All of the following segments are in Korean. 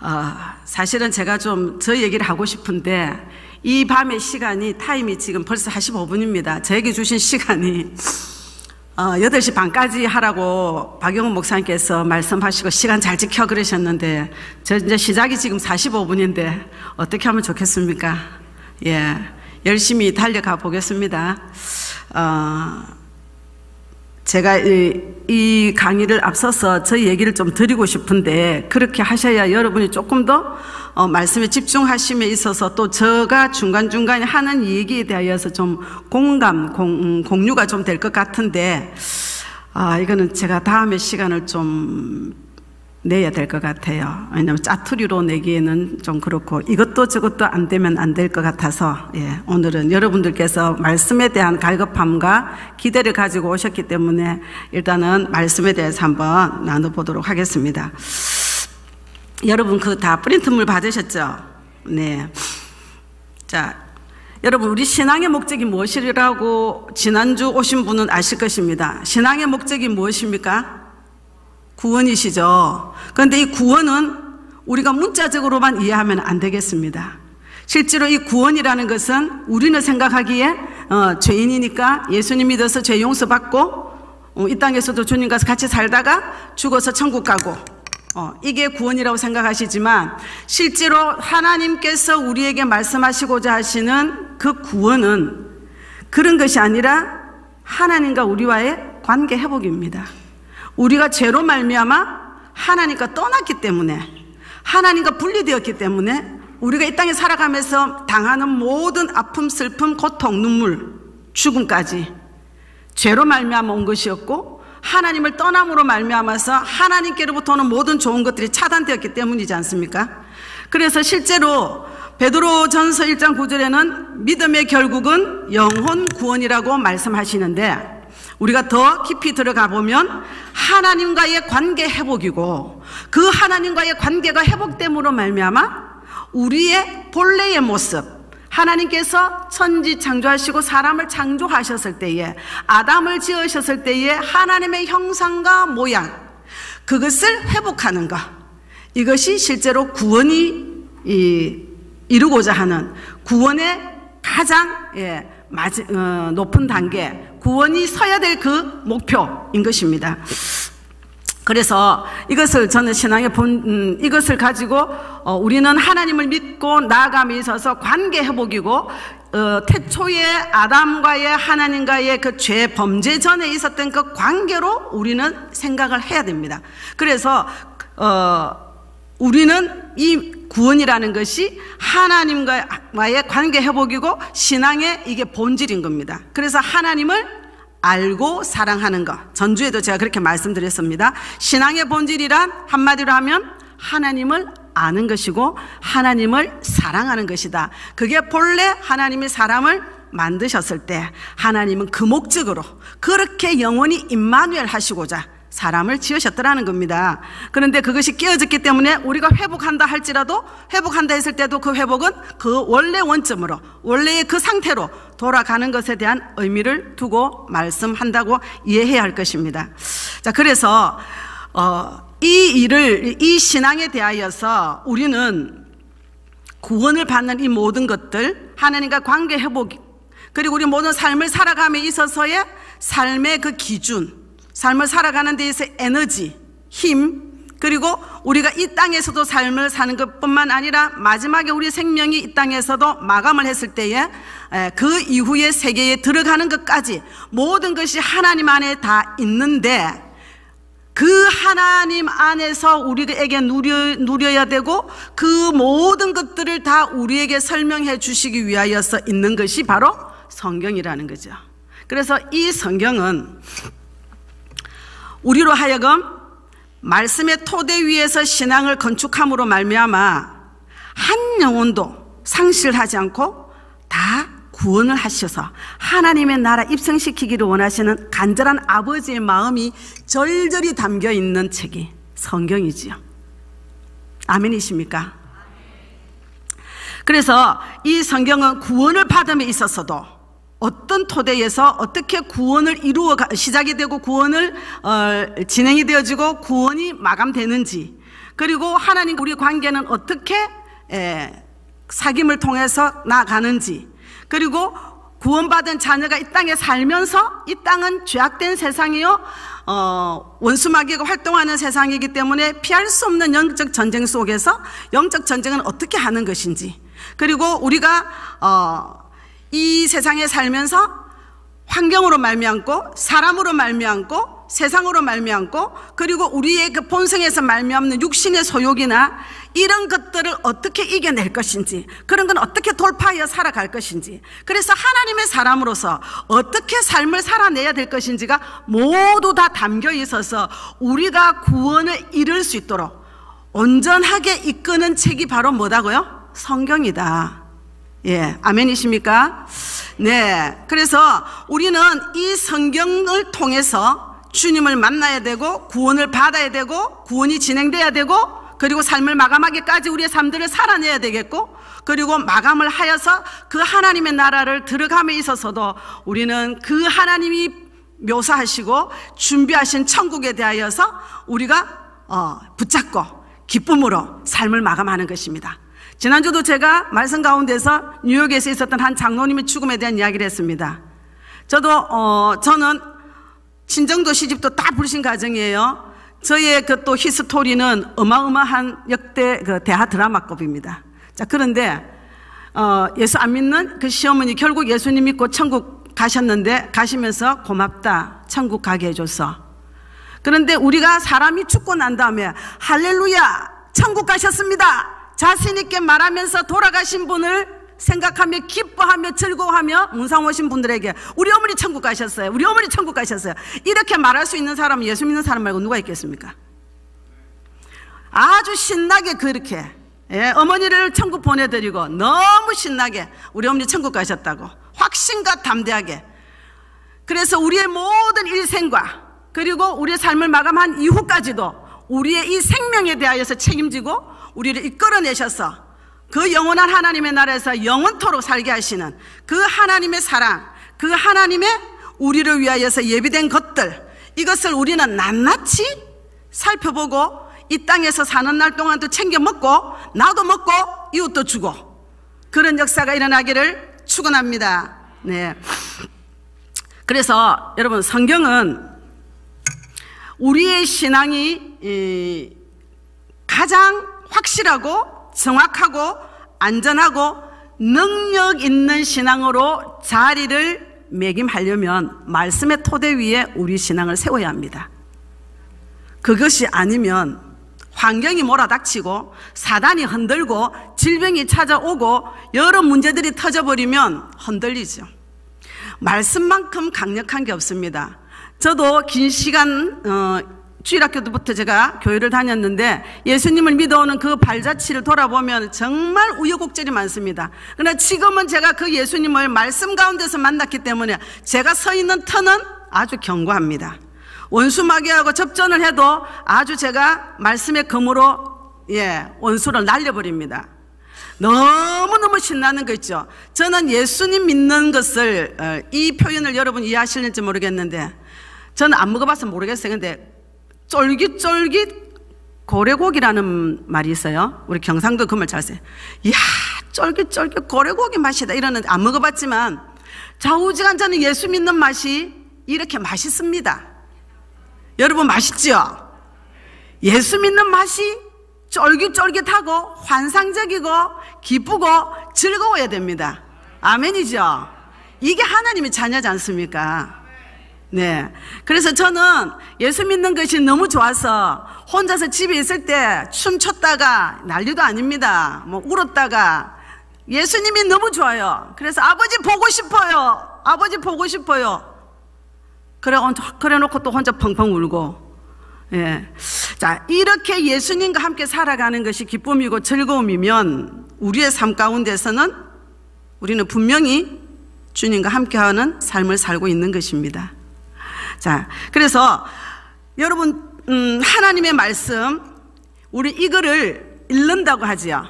어, 사실은 제가 좀 저 얘기를 하고 싶은데 이 밤의 시간이 타임이 지금 벌써 45분입니다. 저에게 주신 시간이 어, 8시 반까지 하라고 박영훈 목사님께서 말씀하시고 시간 잘 지켜 그러셨는데 저 이제 시작이 지금 45분인데 어떻게 하면 좋겠습니까? 예. 열심히 달려가 보겠습니다. 어, 제가 이, 이, 강의를 앞서서 저희 얘기를 좀 드리고 싶은데 그렇게 하셔야 여러분이 조금 더 어, 말씀에 집중하심에 있어서 또 제가 중간중간에 하는 얘기에 대하여서 좀 공감, 공, 음, 공유가 좀 될 것 같은데 아, 이거는 제가 다음에 시간을 좀 내야 될 것 같아요. 왜냐하면 짜투리로 내기에는 좀 그렇고 이것도 저것도 안 되면 안 될 것 같아서 예, 오늘은 여러분들께서 말씀에 대한 갈급함과 기대를 가지고 오셨기 때문에 일단은 말씀에 대해서 한번 나눠보도록 하겠습니다. 여러분 그 다 프린트물 받으셨죠? 네. 자, 여러분 우리 신앙의 목적이 무엇이라고 지난주 오신 분은 아실 것입니다. 신앙의 목적이 무엇입니까? 구원이시죠. 그런데 이 구원은 우리가 문자적으로만 이해하면 안 되겠습니다. 실제로 이 구원이라는 것은 우리는 생각하기에 어, 죄인이니까 예수님 믿어서 죄 용서받고 어, 이 땅에서도 주님과 같이 살다가 죽어서 천국 가고 어, 이게 구원이라고 생각하시지만 실제로 하나님께서 우리에게 말씀하시고자 하시는 그 구원은 그런 것이 아니라 하나님과 우리와의 관계 회복입니다. 우리가 죄로 말미암아 하나님과 떠났기 때문에 하나님과 분리되었기 때문에 우리가 이 땅에 살아가면서 당하는 모든 아픔, 슬픔, 고통, 눈물, 죽음까지 죄로 말미암아 온 것이었고 하나님을 떠남으로 말미암아서 하나님께로부터 오는 모든 좋은 것들이 차단되었기 때문이지 않습니까? 그래서 실제로 베드로 전서 1장 9절에는 믿음의 결국은 영혼 구원이라고 말씀하시는데 우리가 더 깊이 들어가 보면 하나님과의 관계 회복이고 그 하나님과의 관계가 회복됨으로 말미암아 우리의 본래의 모습 하나님께서 천지 창조하시고 사람을 창조하셨을 때에 아담을 지으셨을 때에 하나님의 형상과 모양 그것을 회복하는 것. 이것이 실제로 구원이 이루고자 하는 구원의 가장 예, 어, 높은 단계 구원이 서야 될 그 목표인 것입니다. 그래서 이것을 저는 신앙의 본 음, 이것을 가지고 어, 우리는 하나님을 믿고 나아감에 있어서 관계 회복이고 어, 태초에 아담과의 하나님과의 그 죄 범죄 전에 있었던 그 관계로 우리는 생각을 해야 됩니다. 그래서 어, 우리는 이 구원이라는 것이 하나님과의 관계 회복이고 신앙의 이게 본질인 겁니다. 그래서 하나님을 알고 사랑하는 것. 전주에도 제가 그렇게 말씀드렸습니다. 신앙의 본질이란 한마디로 하면 하나님을 아는 것이고 하나님을 사랑하는 것이다. 그게 본래 하나님이 사람을 만드셨을 때 하나님은 그 목적으로 그렇게 영원히 임마누엘 하시고자 사람을 지으셨더라는 겁니다. 그런데 그것이 깨어졌기 때문에 우리가 회복한다 할지라도 회복한다 했을 때도 그 회복은 그 원래 원점으로 원래의 그 상태로 돌아가는 것에 대한 의미를 두고 말씀한다고 이해해야 할 것입니다. 자, 그래서 어, 이 일을 이 신앙에 대하여서 우리는 구원을 받는 이 모든 것들 하나님과 관계 회복 그리고 우리 모든 삶을 살아감에 있어서의 삶의 그 기준 삶을 살아가는 데에서 에너지, 힘, 그리고 우리가 이 땅에서도 삶을 사는 것뿐만 아니라 마지막에 우리 생명이 이 땅에서도 마감을 했을 때에 그 이후의 세계에 들어가는 것까지 모든 것이 하나님 안에 다 있는데 그 하나님 안에서 우리에게 누려, 누려야 되고 그 모든 것들을 다 우리에게 설명해 주시기 위하여서 있는 것이 바로 성경이라는 거죠. 그래서 이 성경은 우리로 하여금 말씀의 토대 위에서 신앙을 건축함으로 말미암아 한 영혼도 상실하지 않고 다 구원을 하셔서 하나님의 나라 입성시키기를 원하시는 간절한 아버지의 마음이 절절히 담겨 있는 책이 성경이지요. 아멘이십니까? 그래서 이 성경은 구원을 받음에 있어서도 어떤 토대에서 어떻게 구원을 이루어 시작이 되고 구원을 어, 진행이 되어지고 구원이 마감되는지 그리고 하나님 우리 관계는 어떻게 에, 사귐을 통해서 나가는지 그리고 구원받은 자녀가 이 땅에 살면서 이 땅은 죄악된 세상이요 어, 원수 마귀가 활동하는 세상이기 때문에 피할 수 없는 영적 전쟁 속에서 영적 전쟁은 어떻게 하는 것인지 그리고 우리가 어, 이 세상에 살면서 환경으로 말미암고 사람으로 말미암고 세상으로 말미암고 그리고 우리의 그 본성에서 말미암는 육신의 소욕이나 이런 것들을 어떻게 이겨낼 것인지 그런 건 어떻게 돌파하여 살아갈 것인지 그래서 하나님의 사람으로서 어떻게 삶을 살아내야 될 것인지가 모두 다 담겨 있어서 우리가 구원을 이룰 수 있도록 온전하게 이끄는 책이 바로 뭐다고요? 성경이다. 예, 아멘이십니까? 네. 그래서 우리는 이 성경을 통해서 주님을 만나야 되고 구원을 받아야 되고 구원이 진행돼야 되고 그리고 삶을 마감하기까지 우리의 삶들을 살아내야 되겠고 그리고 마감을 하여서 그 하나님의 나라를 들어감에 있어서도 우리는 그 하나님이 묘사하시고 준비하신 천국에 대하여서 우리가 어, 붙잡고 기쁨으로 삶을 마감하는 것입니다. 지난주도 제가 말씀 가운데서 뉴욕에서 있었던 한 장로님의 죽음에 대한 이야기를 했습니다. 저도 어, 저는 친정도 시집도 다 불신 가정이에요. 저의 그 또 히스토리는 어마어마한 역대 그 대하 드라마급입니다. 자 그런데 어, 예수 안 믿는 그 시어머니 결국 예수님 믿고 천국 가셨는데 가시면서 고맙다 천국 가게 해줘서 그런데 우리가 사람이 죽고 난 다음에 할렐루야 천국 가셨습니다 자신있게 말하면서 돌아가신 분을 생각하며 기뻐하며 즐거워하며 문상 오신 분들에게 우리 어머니 천국 가셨어요. 우리 어머니 천국 가셨어요. 이렇게 말할 수 있는 사람은 예수 믿는 사람 말고 누가 있겠습니까? 아주 신나게 그렇게 예, 어머니를 천국 보내드리고 너무 신나게 우리 어머니 천국 가셨다고 확신과 담대하게 그래서 우리의 모든 일생과 그리고 우리의 삶을 마감한 이후까지도 우리의 이 생명에 대하여서 책임지고 우리를 이끌어내셔서 그 영원한 하나님의 나라에서 영원토록 살게 하시는 그 하나님의 사랑, 그 하나님의 우리를 위하여서 예비된 것들, 이것을 우리는 낱낱이 살펴보고 이 땅에서 사는 날 동안도 챙겨 먹고 나도 먹고 이웃도 주고 그런 역사가 일어나기를 축원합니다. 네. 그래서 여러분 성경은 우리의 신앙이 가장 확실하고 정확하고 안전하고 능력 있는 신앙으로 자리를 매김하려면 말씀의 토대 위에 우리 신앙을 세워야 합니다. 그것이 아니면 환경이 몰아닥치고 사단이 흔들고 질병이 찾아오고 여러 문제들이 터져버리면 흔들리죠. 말씀만큼 강력한 게 없습니다. 저도 긴 시간 어, 주일학교 때부터 제가 교회를 다녔는데 예수님을 믿어오는 그 발자취를 돌아보면 정말 우여곡절이 많습니다. 그러나 지금은 제가 그 예수님을 말씀 가운데서 만났기 때문에 제가 서 있는 터는 아주 견고합니다. 원수 마귀하고 접전을 해도 아주 제가 말씀의 검으로 예, 원수를 날려버립니다. 너무너무 신나는 거 있죠. 저는 예수님 믿는 것을 어, 이 표현을 여러분 이해하실는지 모르겠는데 저는 안 먹어봐서 모르겠어요. 근데 쫄깃쫄깃 고래고기라는 말이 있어요. 우리 경상도 그 말 잘 써요. 이야, 쫄깃쫄깃 고래고기 맛이다. 이러는 안 먹어봤지만 좌우지간자는 예수 믿는 맛이 이렇게 맛있습니다. 여러분 맛있죠? 예수 믿는 맛이 쫄깃쫄깃하고 환상적이고 기쁘고 즐거워야 됩니다. 아멘이죠? 이게 하나님의 자녀지 않습니까? 네. 그래서 저는 예수 믿는 것이 너무 좋아서 혼자서 집에 있을 때 춤췄다가 난리도 아닙니다. 뭐 울었다가 예수님이 너무 좋아요. 그래서 아버지 보고 싶어요. 아버지 보고 싶어요. 그래, 그래 놓고 또 혼자 펑펑 울고. 예. 자, 이렇게 예수님과 함께 살아가는 것이 기쁨이고 즐거움이면 우리의 삶 가운데서는 우리는 분명히 주님과 함께하는 삶을 살고 있는 것입니다. 자, 그래서 여러분, 음, 하나님의 말씀, 우리 이거를 읽는다고 하지요.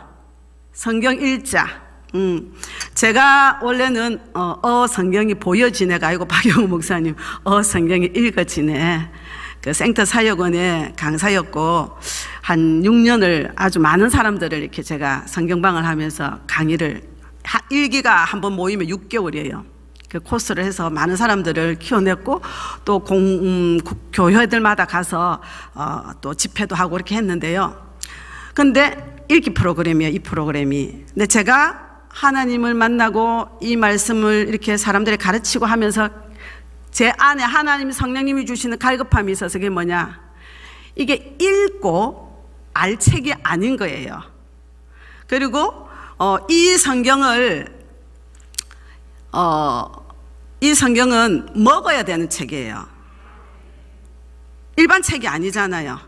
성경 일자. 음, 제가 원래는 어, 어 성경이 보여지네가 아니고 박영우 목사님 어 성경이 읽어지네. 그 생터 사역원의 강사였고 한 6년을 아주 많은 사람들을 이렇게 제가 성경방을 하면서 강의를 일기가 한 번 모이면 6개월이에요. 그 코스를 해서 많은 사람들을 키워냈고 또 공, 음, 교회들마다 가서 어, 또 집회도 하고 이렇게 했는데요. 근데 읽기 프로그램이에요, 이 프로그램이. 근데 제가 하나님을 만나고 이 말씀을 이렇게 사람들이 가르치고 하면서 제 안에 하나님 성령님이 주시는 갈급함이 있어서 그게 뭐냐? 이게 읽고 알 책이 아닌 거예요. 그리고 어, 이 성경을 어, 이 성경은 먹어야 되는 책이에요. 일반 책이 아니잖아요.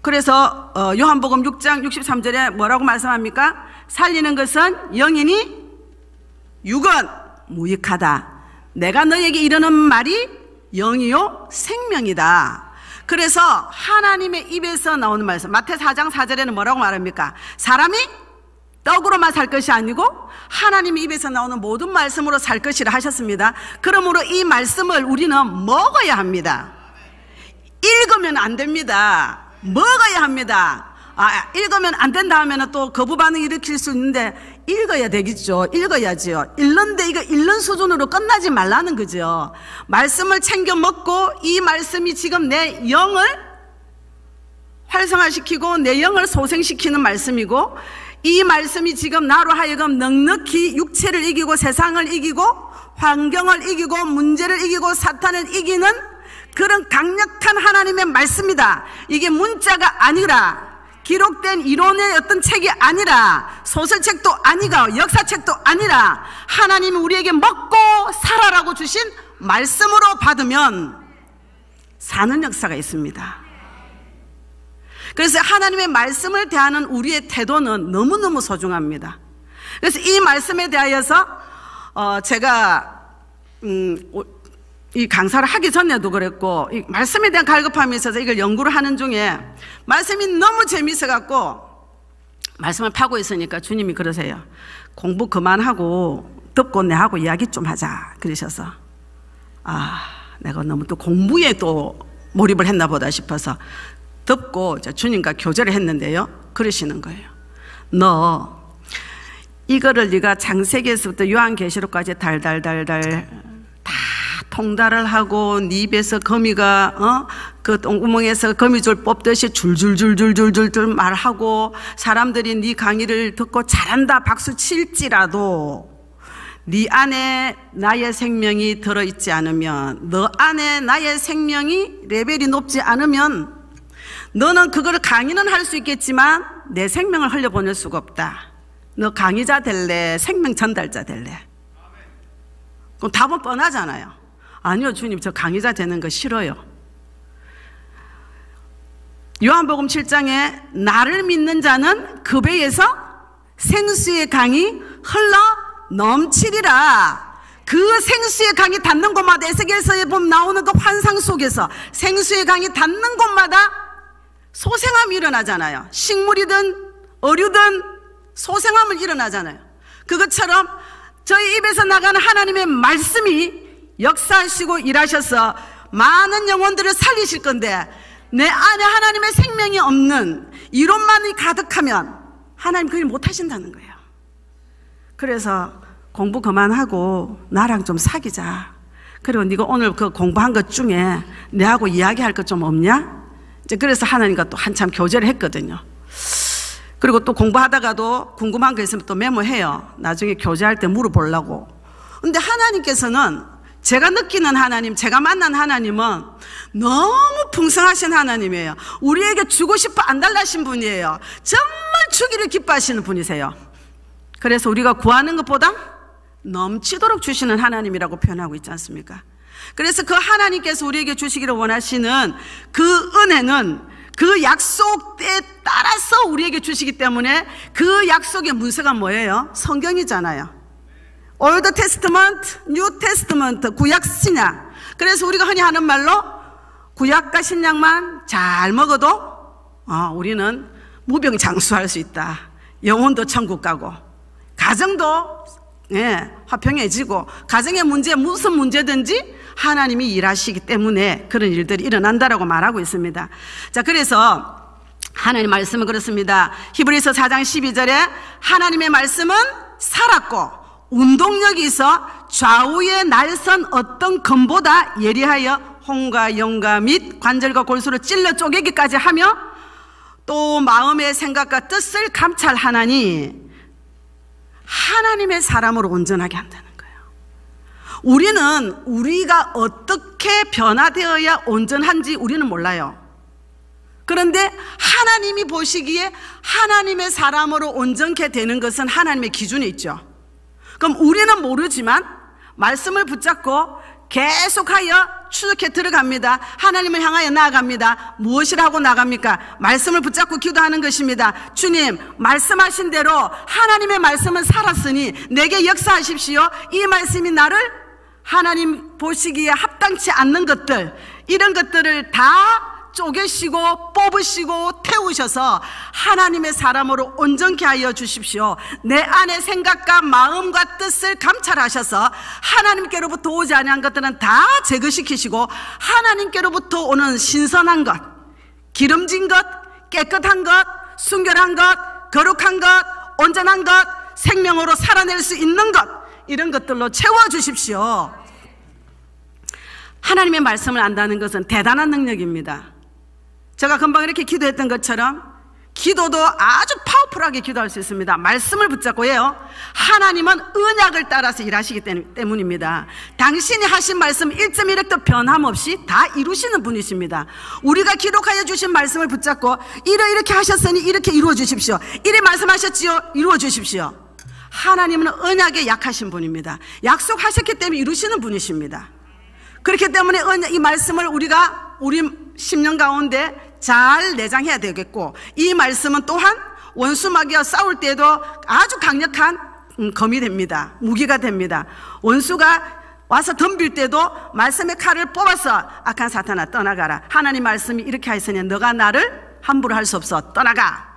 그래서 어, 요한복음 6장 63절에 뭐라고 말씀합니까? 살리는 것은 영이니 육은 무익하다. 내가 너에게 이르는 말이 영이요 생명이다. 그래서 하나님의 입에서 나오는 말씀 마태 4장 4절에는 뭐라고 말합니까? 사람이 떡으로만 살 것이 아니고 하나님의 입에서 나오는 모든 말씀으로 살 것이라 하셨습니다. 그러므로 이 말씀을 우리는 먹어야 합니다. 읽으면 안 됩니다. 먹어야 합니다. 아, 읽으면 안 된다 하면 또 거부 반응 일으킬 수 있는데 읽어야 되겠죠. 읽어야지요. 읽는데 이거 읽는 수준으로 끝나지 말라는 거죠. 말씀을 챙겨 먹고 이 말씀이 지금 내 영을 활성화시키고 내 영을 소생시키는 말씀이고 이 말씀이 지금 나로 하여금 넉넉히 육체를 이기고 세상을 이기고 환경을 이기고 문제를 이기고 사탄을 이기는 그런 강력한 하나님의 말씀이다. 이게 문자가 아니라 기록된 이론의 어떤 책이 아니라 소설책도 아니가 역사책도 아니라 하나님이 우리에게 먹고 살아라고 주신 말씀으로 받으면 사는 역사가 있습니다. 그래서 하나님의 말씀을 대하는 우리의 태도는 너무너무 소중합니다. 그래서 이 말씀에 대하여서 어 제가 음 이 강사를 하기 전에도 그랬고 이 말씀에 대한 갈급함이 있어서 이걸 연구를 하는 중에 말씀이 너무 재미있어 갖고 말씀을 파고 있으니까 주님이 그러세요. 공부 그만하고 듣고 내하고 이야기 좀 하자 그러셔서 아 내가 너무 또 공부에 또 몰입을 했나 보다 싶어서 듣고 주님과 교제를 했는데요. 그러시는 거예요. 너 이거를 네가 장세기에서부터 요한계시록까지 달달달달 통달을 하고 네 입에서 거미가 어? 그 똥구멍에서 거미줄 뽑듯이 줄줄줄줄줄줄 말하고 사람들이 네 강의를 듣고 잘한다 박수 칠지라도 네 안에 나의 생명이 들어 있지 않으면 너 안에 나의 생명이 레벨이 높지 않으면 너는 그걸 강의는 할 수 있겠지만 내 생명을 흘려보낼 수가 없다 너 강의자 될래 생명 전달자 될래 그럼 답은 뻔하잖아요 아니요, 주님, 저 강의자 되는 거 싫어요. 요한복음 7장에 나를 믿는 자는 그 배에서 생수의 강이 흘러 넘치리라. 그 생수의 강이 닿는 곳마다 에스겔서에 보면 나오는 그 환상 속에서 생수의 강이 닿는 곳마다 소생함이 일어나잖아요. 식물이든 어류든 소생함을 일어나잖아요. 그것처럼 저희 입에서 나가는 하나님의 말씀이 역사하시고 일하셔서 많은 영혼들을 살리실 건데 내 안에 하나님의 생명이 없는 이론만이 가득하면 하나님 그일 못하신다는 거예요. 그래서 공부 그만하고 나랑 좀 사귀자. 그리고 네가 오늘 그 공부한 것 중에 내하고 이야기할 것 좀 없냐? 그래서 하나님과 또 한참 교제를 했거든요. 그리고 또 공부하다가도 궁금한 거 있으면 또 메모해요. 나중에 교제할 때 물어보려고. 근데 하나님께서는 제가 느끼는 하나님, 제가 만난 하나님은 너무 풍성하신 하나님이에요. 우리에게 주고 싶어 안 달라신 분이에요. 정말 주기를 기뻐하시는 분이세요. 그래서 우리가 구하는 것보다 넘치도록 주시는 하나님이라고 표현하고 있지 않습니까? 그래서 그 하나님께서 우리에게 주시기를 원하시는 그 은혜는 그 약속에 따라서 우리에게 주시기 때문에 그 약속의 문서가 뭐예요? 성경이잖아요. Old Testament, New Testament, 구약 신약. 그래서 우리가 흔히 하는 말로 구약과 신약만 잘 먹어도 어, 우리는 무병장수할 수 있다. 영혼도 천국 가고 가정도 예, 화평해지고 가정의 문제 무슨 문제든지 하나님이 일하시기 때문에 그런 일들이 일어난다라고 말하고 있습니다. 자, 그래서 하나님 말씀은 그렇습니다. 히브리서 4장 12절에 하나님의 말씀은 살았고 운동력이 있어 좌우의 날선 어떤 검보다 예리하여 홍과 영과 및 관절과 골수를 찔러 쪼개기까지 하며 또 마음의 생각과 뜻을 감찰하나니 하나님의 사람으로 온전하게 한다는. 우리는 우리가 어떻게 변화되어야 온전한지 우리는 몰라요. 그런데 하나님이 보시기에 하나님의 사람으로 온전케 되는 것은 하나님의 기준이 있죠. 그럼 우리는 모르지만 말씀을 붙잡고 계속하여 추적해 들어갑니다. 하나님을 향하여 나아갑니다. 무엇을 하고 나갑니까? 말씀을 붙잡고 기도하는 것입니다. 주님, 말씀하신 대로 하나님의 말씀은 살았으니 내게 역사하십시오. 이 말씀이 나를 하나님 보시기에 합당치 않는 것들, 이런 것들을 다 쪼개시고 뽑으시고 태우셔서 하나님의 사람으로 온전케 하여 주십시오. 내 안의 생각과 마음과 뜻을 감찰하셔서 하나님께로부터 오지 아니한 것들은 다 제거시키시고 하나님께로부터 오는 신선한 것, 기름진 것, 깨끗한 것, 순결한 것, 거룩한 것, 온전한 것, 생명으로 살아낼 수 있는 것 이런 것들로 채워 주십시오. 하나님의 말씀을 안다는 것은 대단한 능력입니다. 제가 금방 이렇게 기도했던 것처럼 기도도 아주 파워풀하게 기도할 수 있습니다. 말씀을 붙잡고 해요. 하나님은 언약을 따라서 일하시기 때문입니다. 당신이 하신 말씀 1.1획도 변함없이 다 이루시는 분이십니다. 우리가 기록하여 주신 말씀을 붙잡고 이러 이렇게 하셨으니 이렇게 이루어 주십시오. 이래 말씀하셨지요. 이루어 주십시오. 하나님은 언약에 약하신 분입니다. 약속하셨기 때문에 이루시는 분이십니다. 그렇기 때문에 이 말씀을 우리가 우리 10년 가운데 잘 내장해야 되겠고 이 말씀은 또한 원수 마귀와 싸울 때도 아주 강력한 음, 검이 됩니다. 무기가 됩니다. 원수가 와서 덤빌 때도 말씀의 칼을 뽑아서 악한 사탄아 떠나가라. 하나님 말씀이 이렇게 하시니 너가 나를 함부로 할 수 없어. 떠나가.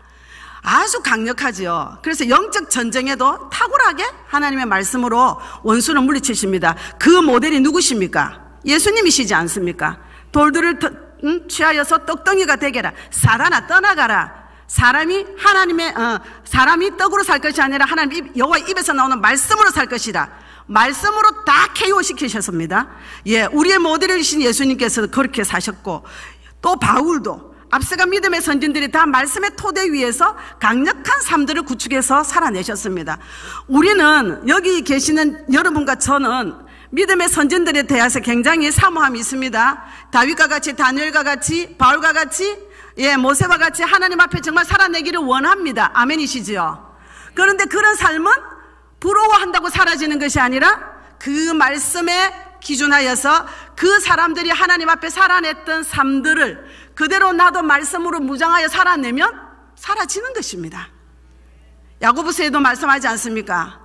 아주 강력하지요. 그래서 영적 전쟁에도 탁월하게 하나님의 말씀으로 원수를 물리치십니다. 그 모델이 누구십니까? 예수님이시지 않습니까? 돌들을 응? 취하여서 떡덩이가 되게라. 사단아 떠나가라. 사람이 하나님의 어, 사람이 떡으로 살 것이 아니라 하나님 여호와 입에서 나오는 말씀으로 살 것이다. 말씀으로 다 KO 시키셨습니다. 예, 우리의 모델이신 예수님께서 그렇게 사셨고 또 바울도 앞서가 믿음의 선진들이 다 말씀의 토대 위에서 강력한 삶들을 구축해서 살아내셨습니다. 우리는 여기 계시는 여러분과 저는 믿음의 선진들에 대해서 굉장히 사모함이 있습니다. 다윗과 같이 다니엘과 같이 바울과 같이 예 모세와 같이 하나님 앞에 정말 살아내기를 원합니다. 아멘이시지요. 그런데 그런 삶은 부러워한다고 사라지는 것이 아니라 그 말씀에 기준하여서 그 사람들이 하나님 앞에 살아냈던 삶들을 그대로 나도 말씀으로 무장하여 살아내면 사라지는 것입니다. 야고보서에도 말씀하지 않습니까?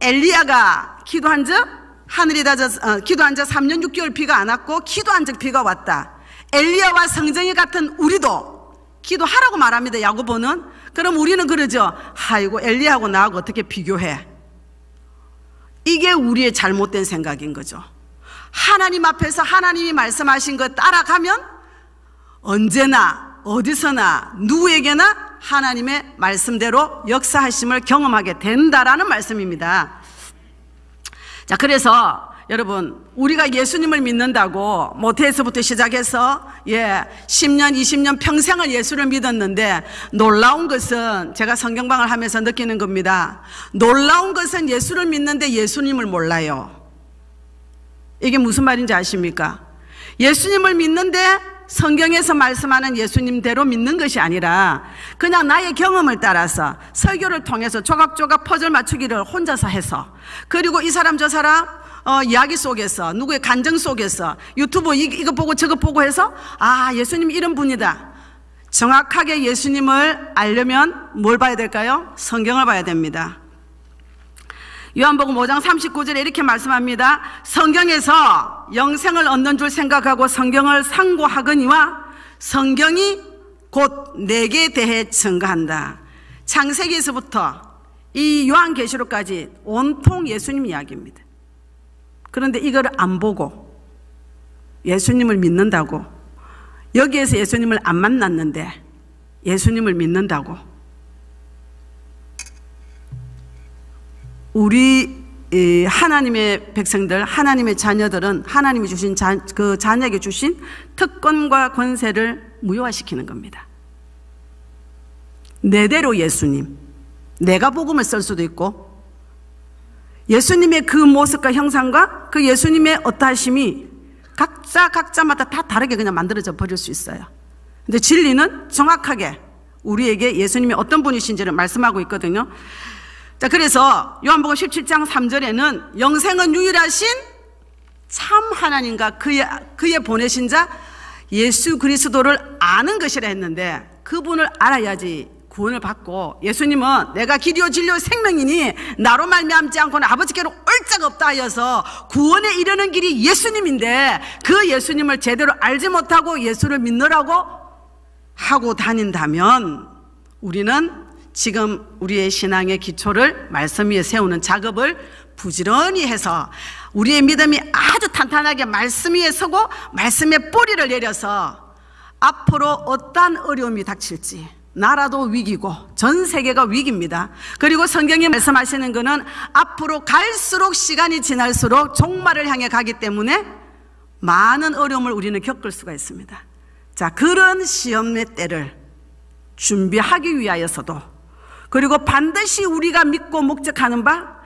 엘리야가 기도한 적 하늘이 닫아 어, 기도한 자 3년 6개월 비가 안 왔고 기도한 적 비가 왔다. 엘리야와 성정이 같은 우리도 기도하라고 말합니다. 야고보는 그럼 우리는 그러죠. 아이고 엘리야하고 나하고 어떻게 비교해? 이게 우리의 잘못된 생각인 거죠. 하나님 앞에서 하나님이 말씀하신 것 따라가면 언제나 어디서나 누구에게나 하나님의 말씀대로 역사하심을 경험하게 된다라는 말씀입니다. 자, 그래서 여러분, 우리가 예수님을 믿는다고 모태에서부터 시작해서 예, 10년, 20년 평생을 예수를 믿었는데 놀라운 것은 제가 성경방을 하면서 느끼는 겁니다. 놀라운 것은 예수를 믿는데 예수님을 몰라요. 이게 무슨 말인지 아십니까? 예수님을 믿는데 성경에서 말씀하는 예수님대로 믿는 것이 아니라 그냥 나의 경험을 따라서 설교를 통해서 조각조각 퍼즐 맞추기를 혼자서 해서 그리고 이 사람 저 사람 어, 이야기 속에서 누구의 간증 속에서 유튜브 이, 이거 보고 저거 보고 해서 아 예수님 이런 분이다 정확하게 예수님을 알려면 뭘 봐야 될까요? 성경을 봐야 됩니다 요한복음 5장 39절에 이렇게 말씀합니다. 성경에서 영생을 얻는 줄 생각하고 성경을 상고하거니와 성경이 곧 내게 대해 증거한다. 창세기에서부터 이 요한계시록까지 온통 예수님 이야기입니다. 그런데 이걸 안 보고 예수님을 믿는다고 여기에서 예수님을 안 만났는데 예수님을 믿는다고 우리 하나님의 백성들, 하나님의 자녀들은 하나님이 주신 자, 그 자녀에게 주신 특권과 권세를 무효화시키는 겁니다. 내대로 예수님, 내가 복음을 쓸 수도 있고 예수님의 그 모습과 형상과 그 예수님의 어떠하심이 각자 각자마다 다 다르게 그냥 만들어져 버릴 수 있어요. 근데 진리는 정확하게 우리에게 예수님이 어떤 분이신지를 말씀하고 있거든요. 자, 그래서 요한복음 17장 3절에는 영생은 유일하신 참 하나님과 그의, 그의 보내신 자 예수 그리스도를 아는 것이라 했는데 그분을 알아야지 구원을 받고 예수님은 내가 길이요 진리요 생명이니 나로 말미암지 않고는 아버지께로 올 자가 없다 하여서 구원에 이르는 길이 예수님인데 그 예수님을 제대로 알지 못하고 예수를 믿느라고 하고 다닌다면 우리는 지금 우리의 신앙의 기초를 말씀 위에 세우는 작업을 부지런히 해서 우리의 믿음이 아주 탄탄하게 말씀 위에 서고 말씀의 뿌리를 내려서 앞으로 어떠한 어려움이 닥칠지 나라도 위기고 전 세계가 위기입니다. 그리고 성경이 말씀하시는 것은 앞으로 갈수록 시간이 지날수록 종말을 향해 가기 때문에 많은 어려움을 우리는 겪을 수가 있습니다. 자, 그런 시험의 때를 준비하기 위하여서도 그리고 반드시 우리가 믿고 목적하는 바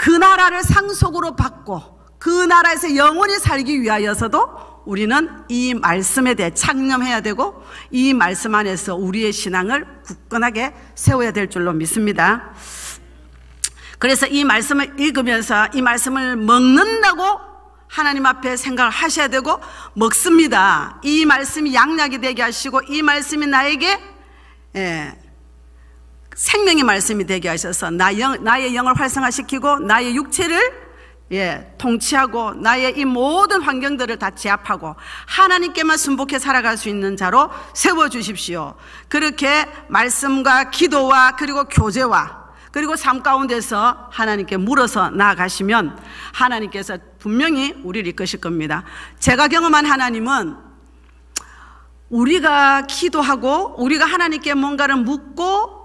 그 나라를 상속으로 받고 그 나라에서 영원히 살기 위하여서도 우리는 이 말씀에 대해 창념해야 되고 이 말씀 안에서 우리의 신앙을 굳건하게 세워야 될 줄로 믿습니다. 그래서 이 말씀을 읽으면서 이 말씀을 먹는다고 하나님 앞에 생각을 하셔야 되고 먹습니다. 이 말씀이 양약이 되게 하시고 이 말씀이 나에게 예, 생명의 말씀이 되게 하셔서 나 영, 나의 영을 활성화시키고 나의 육체를 예, 통치하고 나의 이 모든 환경들을 다 제압하고 하나님께만 순복해 살아갈 수 있는 자로 세워 주십시오. 그렇게 말씀과 기도와 그리고 교제와 그리고 삶 가운데서 하나님께 물어서 나아가시면 하나님께서 분명히 우리를 이끄실 겁니다. 제가 경험한 하나님은 우리가 기도하고 우리가 하나님께 뭔가를 묻고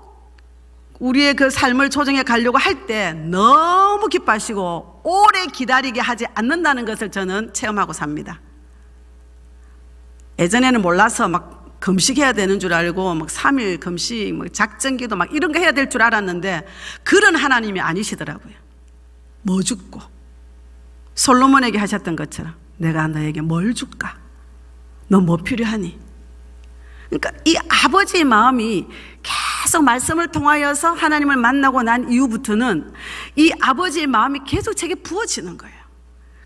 우리의 그 삶을 조정해 가려고 할 때 너무 기뻐하시고 오래 기다리게 하지 않는다는 것을 저는 체험하고 삽니다. 예전에는 몰라서 막 금식해야 되는 줄 알고 막 3일 금식, 막 작전기도 막 이런 거 해야 될 줄 알았는데 그런 하나님이 아니시더라고요. 뭐 줄고 솔로몬에게 하셨던 것처럼 내가 너에게 뭘 줄까? 너 뭐 필요하니? 그러니까 이 아버지의 마음이 계속 말씀을 통하여서 하나님을 만나고 난 이후부터는 이 아버지의 마음이 계속 제게 부어지는 거예요.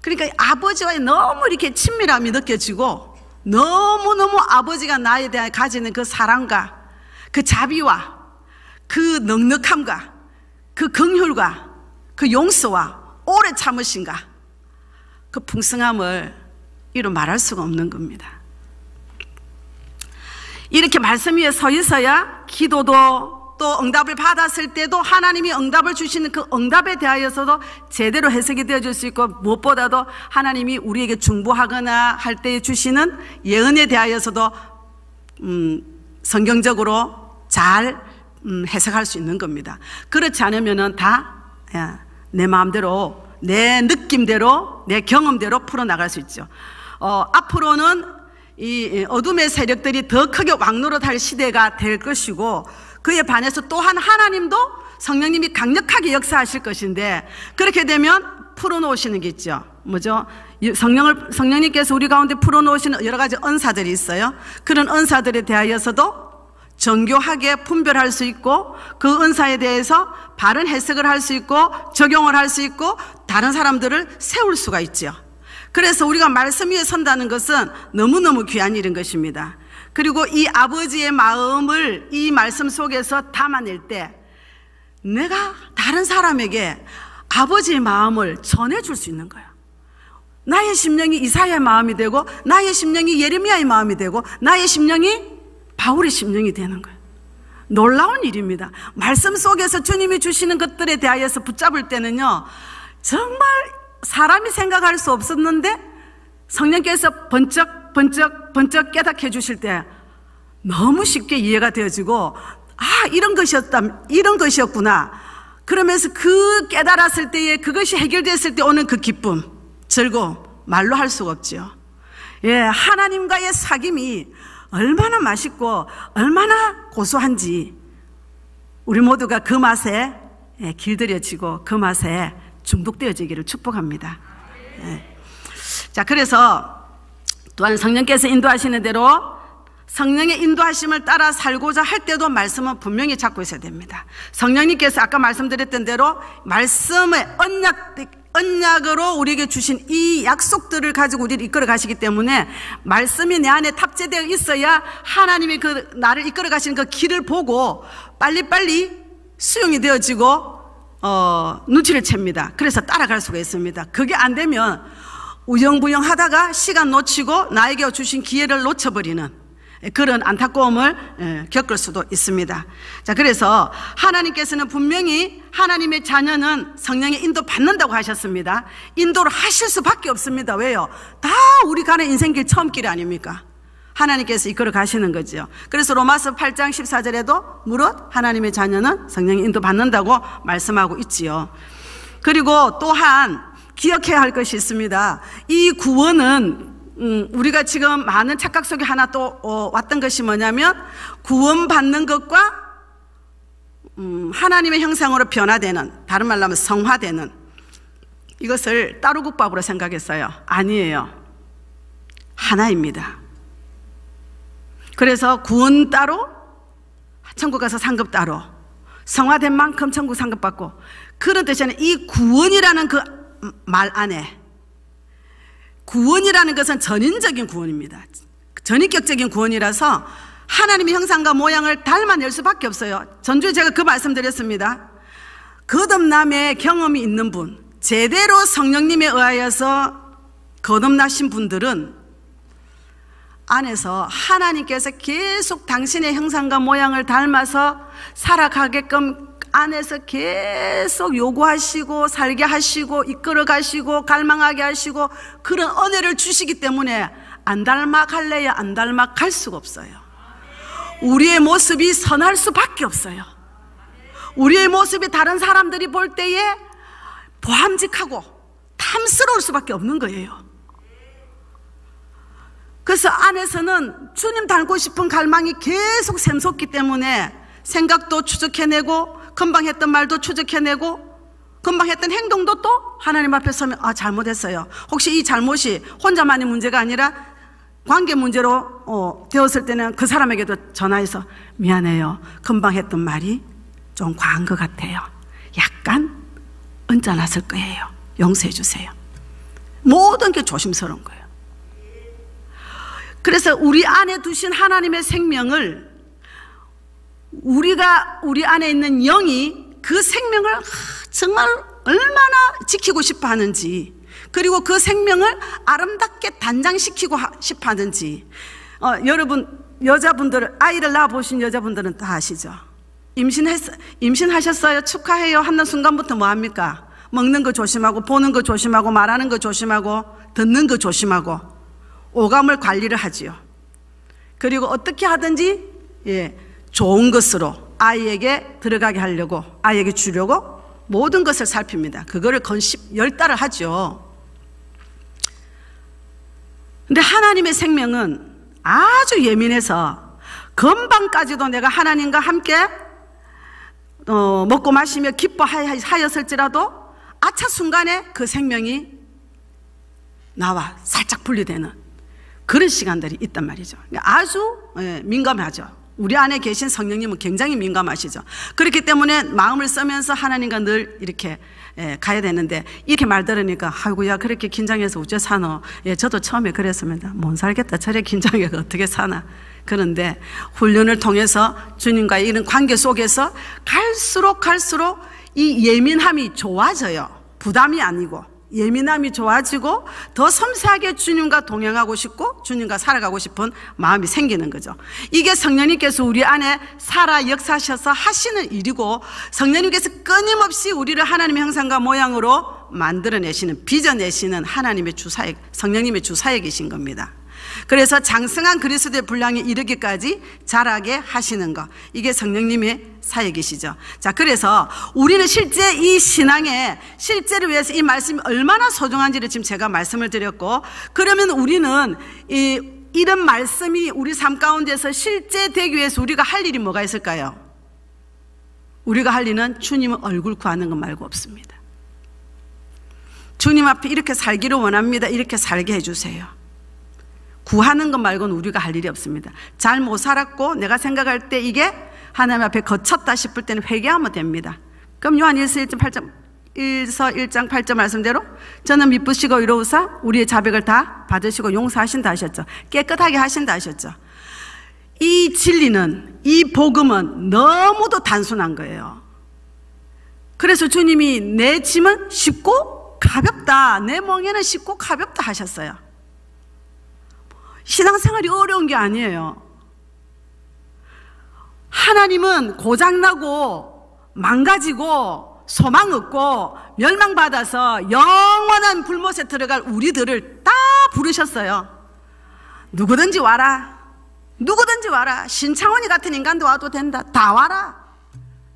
그러니까 아버지와의 너무 이렇게 친밀함이 느껴지고 너무너무 아버지가 나에 대해 가지는 그 사랑과 그 자비와 그 넉넉함과 그 긍휼과 그 용서와 오래 참으신가 그 풍성함을 이루 말할 수가 없는 겁니다. 이렇게 말씀 위에 서 있어야 기도도 또 응답을 받았을 때도 하나님이 응답을 주시는 그 응답에 대하여서도 제대로 해석이 되어질 수 있고 무엇보다도 하나님이 우리에게 중보하거나 할 때 주시는 예언에 대하여서도 음, 성경적으로 잘 음, 해석할 수 있는 겁니다. 그렇지 않으면은 다내 마음대로 내 느낌대로 내 경험대로 풀어나갈 수 있죠. 어, 앞으로는 이 어둠의 세력들이 더 크게 왕노릇할 시대가 될 것이고 그에 반해서 또한 하나님도 성령님이 강력하게 역사하실 것인데 그렇게 되면 풀어놓으시는 게 있죠. 뭐죠? 성령을 성령님께서 우리 가운데 풀어놓으시는 여러 가지 은사들이 있어요. 그런 은사들에 대하여서도 정교하게 분별할 수 있고 그 은사에 대해서 바른 해석을 할 수 있고 적용을 할 수 있고 다른 사람들을 세울 수가 있죠. 그래서 우리가 말씀 위에 선다는 것은 너무너무 귀한 일인 것입니다. 그리고 이 아버지의 마음을 이 말씀 속에서 담아낼 때 내가 다른 사람에게 아버지의 마음을 전해줄 수 있는 거예요. 나의 심령이 이사야의 마음이 되고 나의 심령이 예레미야의 마음이 되고 나의 심령이 바울의 심령이 되는 거예요. 놀라운 일입니다. 말씀 속에서 주님이 주시는 것들에 대하여서 붙잡을 때는요, 정말 사람이 생각할 수 없었는데 성령께서 번쩍 번쩍 번쩍 깨닫게 해주실 때 너무 쉽게 이해가 되어지고 아 이런 것이었다 이런 것이었구나. 그러면서 그 깨달았을 때에 그것이 해결됐을 때 오는 그 기쁨 즐거움 말로 할 수가 없죠 예 하나님과의 사귐이 얼마나 맛있고 얼마나 고소한지 우리 모두가 그 맛에 예, 길들여지고 그 맛에 중독되어지기를 축복합니다 예. 자 그래서 또한 성령께서 인도하시는 대로 성령의 인도하심을 따라 살고자 할 때도 말씀은 분명히 잡고 있어야 됩니다. 성령님께서 아까 말씀드렸던 대로 말씀의 언약, 언약으로 우리에게 주신 이 약속들을 가지고 우리를 이끌어 가시기 때문에 말씀이 내 안에 탑재되어 있어야 하나님이 그 나를 이끌어 가시는 그 길을 보고 빨리빨리 수용이 되어지고 어, 눈치를 챕니다. 그래서 따라갈 수가 있습니다. 그게 안 되면 우영부영 하다가 시간 놓치고 나에게 주신 기회를 놓쳐버리는 그런 안타까움을 예, 겪을 수도 있습니다. 자, 그래서 하나님께서는 분명히 하나님의 자녀는 성령의 인도 받는다고 하셨습니다. 인도를 하실 수밖에 없습니다. 왜요? 다 우리 가는 인생길 처음 길 아닙니까? 하나님께서 이끌어 가시는 거죠. 그래서 로마서 8장 14절에도 무릇 하나님의 자녀는 성령의 인도 받는다고 말씀하고 있지요. 그리고 또한 기억해야 할 것이 있습니다. 이 구원은 음, 우리가 지금 많은 착각 속에 하나 또 어, 왔던 것이 뭐냐면 구원받는 것과 음, 하나님의 형상으로 변화되는 다른 말로 하면 성화되는 이것을 따로 국밥으로 생각했어요. 아니에요. 하나입니다. 그래서 구원 따로 천국 가서 상급 따로 성화된 만큼 천국 상급 받고 그런 아니라 이 구원이라는 그 말 안에 구원이라는 것은 전인적인 구원입니다. 전인격적인 구원이라서 하나님의 형상과 모양을 닮아낼 수밖에 없어요. 전주에 제가 그 말씀 드렸습니다. 거듭남의 경험이 있는 분, 제대로 성령님에 의하여서 거듭나신 분들은 안에서 하나님께서 계속 당신의 형상과 모양을 닮아서 살아가게끔 안에서 계속 요구하시고 살게 하시고 이끌어 가시고 갈망하게 하시고 그런 은혜를 주시기 때문에 안 닮아 갈래야 안 닮아 갈 수가 없어요. 우리의 모습이 선할 수밖에 없어요. 우리의 모습이 다른 사람들이 볼 때에 보함직하고 탐스러울 수밖에 없는 거예요. 그래서 안에서는 주님 닮고 싶은 갈망이 계속 샘솟기 때문에 생각도 추적해내고 금방 했던 말도 추적해내고 금방 했던 행동도 또 하나님 앞에 서면 아 잘못했어요. 혹시 이 잘못이 혼자만의 문제가 아니라 관계 문제로 어, 되었을 때는 그 사람에게도 전화해서 미안해요. 금방 했던 말이 좀 과한 것 같아요. 약간 언짢았을 거예요. 용서해 주세요. 모든 게 조심스러운 거예요. 그래서 우리 안에 두신 하나님의 생명을 우리가 우리 안에 있는 영이 그 생명을 정말 얼마나 지키고 싶어 하는지 그리고 그 생명을 아름답게 단장시키고 싶어 하는지 어, 여러분 여자분들 아이를 낳아 보신 여자분들은 다 아시죠? 임신했 임신하셨어요 축하해요 하는 순간부터 뭐 합니까? 먹는 거 조심하고 보는 거 조심하고 말하는 거 조심하고 듣는 거 조심하고 오감을 관리를 하지요. 그리고 어떻게 하든지 예, 좋은 것으로 아이에게 들어가게 하려고 아이에게 주려고 모든 것을 살핍니다. 그거를 건십 열 달을 하죠. 근데 하나님의 생명은 아주 예민해서 금방까지도 내가 하나님과 함께 어, 먹고 마시며 기뻐하였을지라도 아차 순간에 그 생명이 나와 살짝 분리되는 그런 시간들이 있단 말이죠. 그러니까 아주 예, 민감하죠. 우리 안에 계신 성령님은 굉장히 민감하시죠. 그렇기 때문에 마음을 쓰면서 하나님과 늘 이렇게 예, 가야 되는데 이렇게 말 들으니까 아이고야 그렇게 긴장해서 어째 사노 예, 저도 처음에 그랬습니다 못 살겠다 저래 긴장해서 어떻게 사나 그런데 훈련을 통해서 주님과의 이런 관계 속에서 갈수록 갈수록 이 예민함이 좋아져요 부담이 아니고 예민함이 좋아지고 더 섬세하게 주님과 동행하고 싶고 주님과 살아가고 싶은 마음이 생기는 거죠. 이게 성령님께서 우리 안에 살아 역사하셔서 하시는 일이고 성령님께서 끊임없이 우리를 하나님의 형상과 모양으로 만들어내시는 빚어내시는 하나님의 주사역 성령님의 주사역이신 겁니다. 그래서 장성한 그리스도의 분량에 이르기까지 자라게 하시는 것. 이게 성령님의 사역이시죠. 자, 그래서 우리는 실제 이 신앙에 실제를 위해서 이 말씀이 얼마나 소중한지를 지금 제가 말씀을 드렸고, 그러면 우리는 이, 이런 말씀이 우리 삶 가운데서 실제 되기 위해서 우리가 할 일이 뭐가 있을까요? 우리가 할 일은 주님의 얼굴 구하는 것 말고 없습니다. 주님 앞에 이렇게 살기를 원합니다. 이렇게 살게 해주세요. 구하는 것 말고는 우리가 할 일이 없습니다. 잘 못 살았고 내가 생각할 때 이게 하나님 앞에 거쳤다 싶을 때는 회개하면 됩니다. 그럼 요한 1서 1장 8절 1서 1장 8절 말씀대로 저는 미쁘시고 의로우사 우리의 자백을 다 받으시고 용서하신다 하셨죠. 깨끗하게 하신다 하셨죠. 이 진리는 이 복음은 너무도 단순한 거예요. 그래서 주님이 내 짐은 쉽고 가볍다. 내 멍에는 쉽고 가볍다 하셨어요. 신앙생활이 어려운 게 아니에요. 하나님은 고장나고 망가지고 소망 없고 멸망받아서 영원한 불못에 들어갈 우리들을 다 부르셨어요. 누구든지 와라. 누구든지 와라. 신창원이 같은 인간도 와도 된다. 다 와라.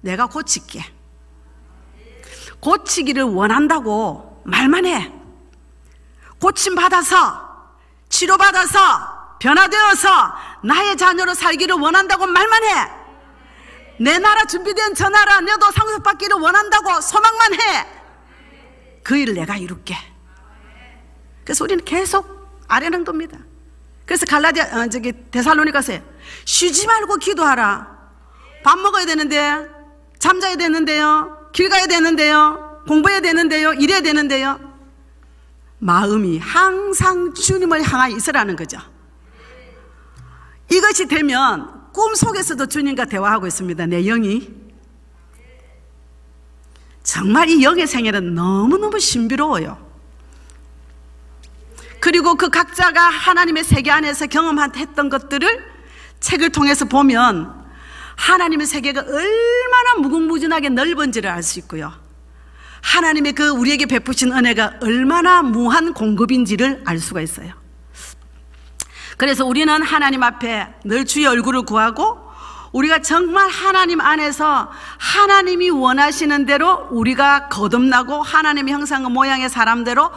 내가 고칠게. 고치기를 원한다고 말만 해. 고침 받아서 치료받아서 변화되어서 나의 자녀로 살기를 원한다고 말만 해. 내 나라 준비된 저 나라 내도 상속받기를 원한다고 소망만 해. 그 일을 내가 이룰게. 그래서 우리는 계속 아래는 겁니다. 그래서 갈라디아 어, 저기 데살로니가서 쉬지 말고 기도하라. 밥 먹어야 되는데 잠자야 되는데요. 길 가야 되는데요. 공부해야 되는데요. 일해야 되는데요. 마음이 항상 주님을 향하여 있으라는 거죠. 이것이 되면 꿈 속에서도 주님과 대화하고 있습니다. 내 영이. 정말 이 영의 생애는 너무너무 신비로워요. 그리고 그 각자가 하나님의 세계 안에서 경험했던 것들을 책을 통해서 보면 하나님의 세계가 얼마나 무궁무진하게 넓은지를 알 수 있고요. 하나님의 그 우리에게 베푸신 은혜가 얼마나 무한 공급인지를 알 수가 있어요. 그래서 우리는 하나님 앞에 늘 주의 얼굴을 구하고 우리가 정말 하나님 안에서 하나님이 원하시는 대로 우리가 거듭나고 하나님의 형상과 모양의 사람대로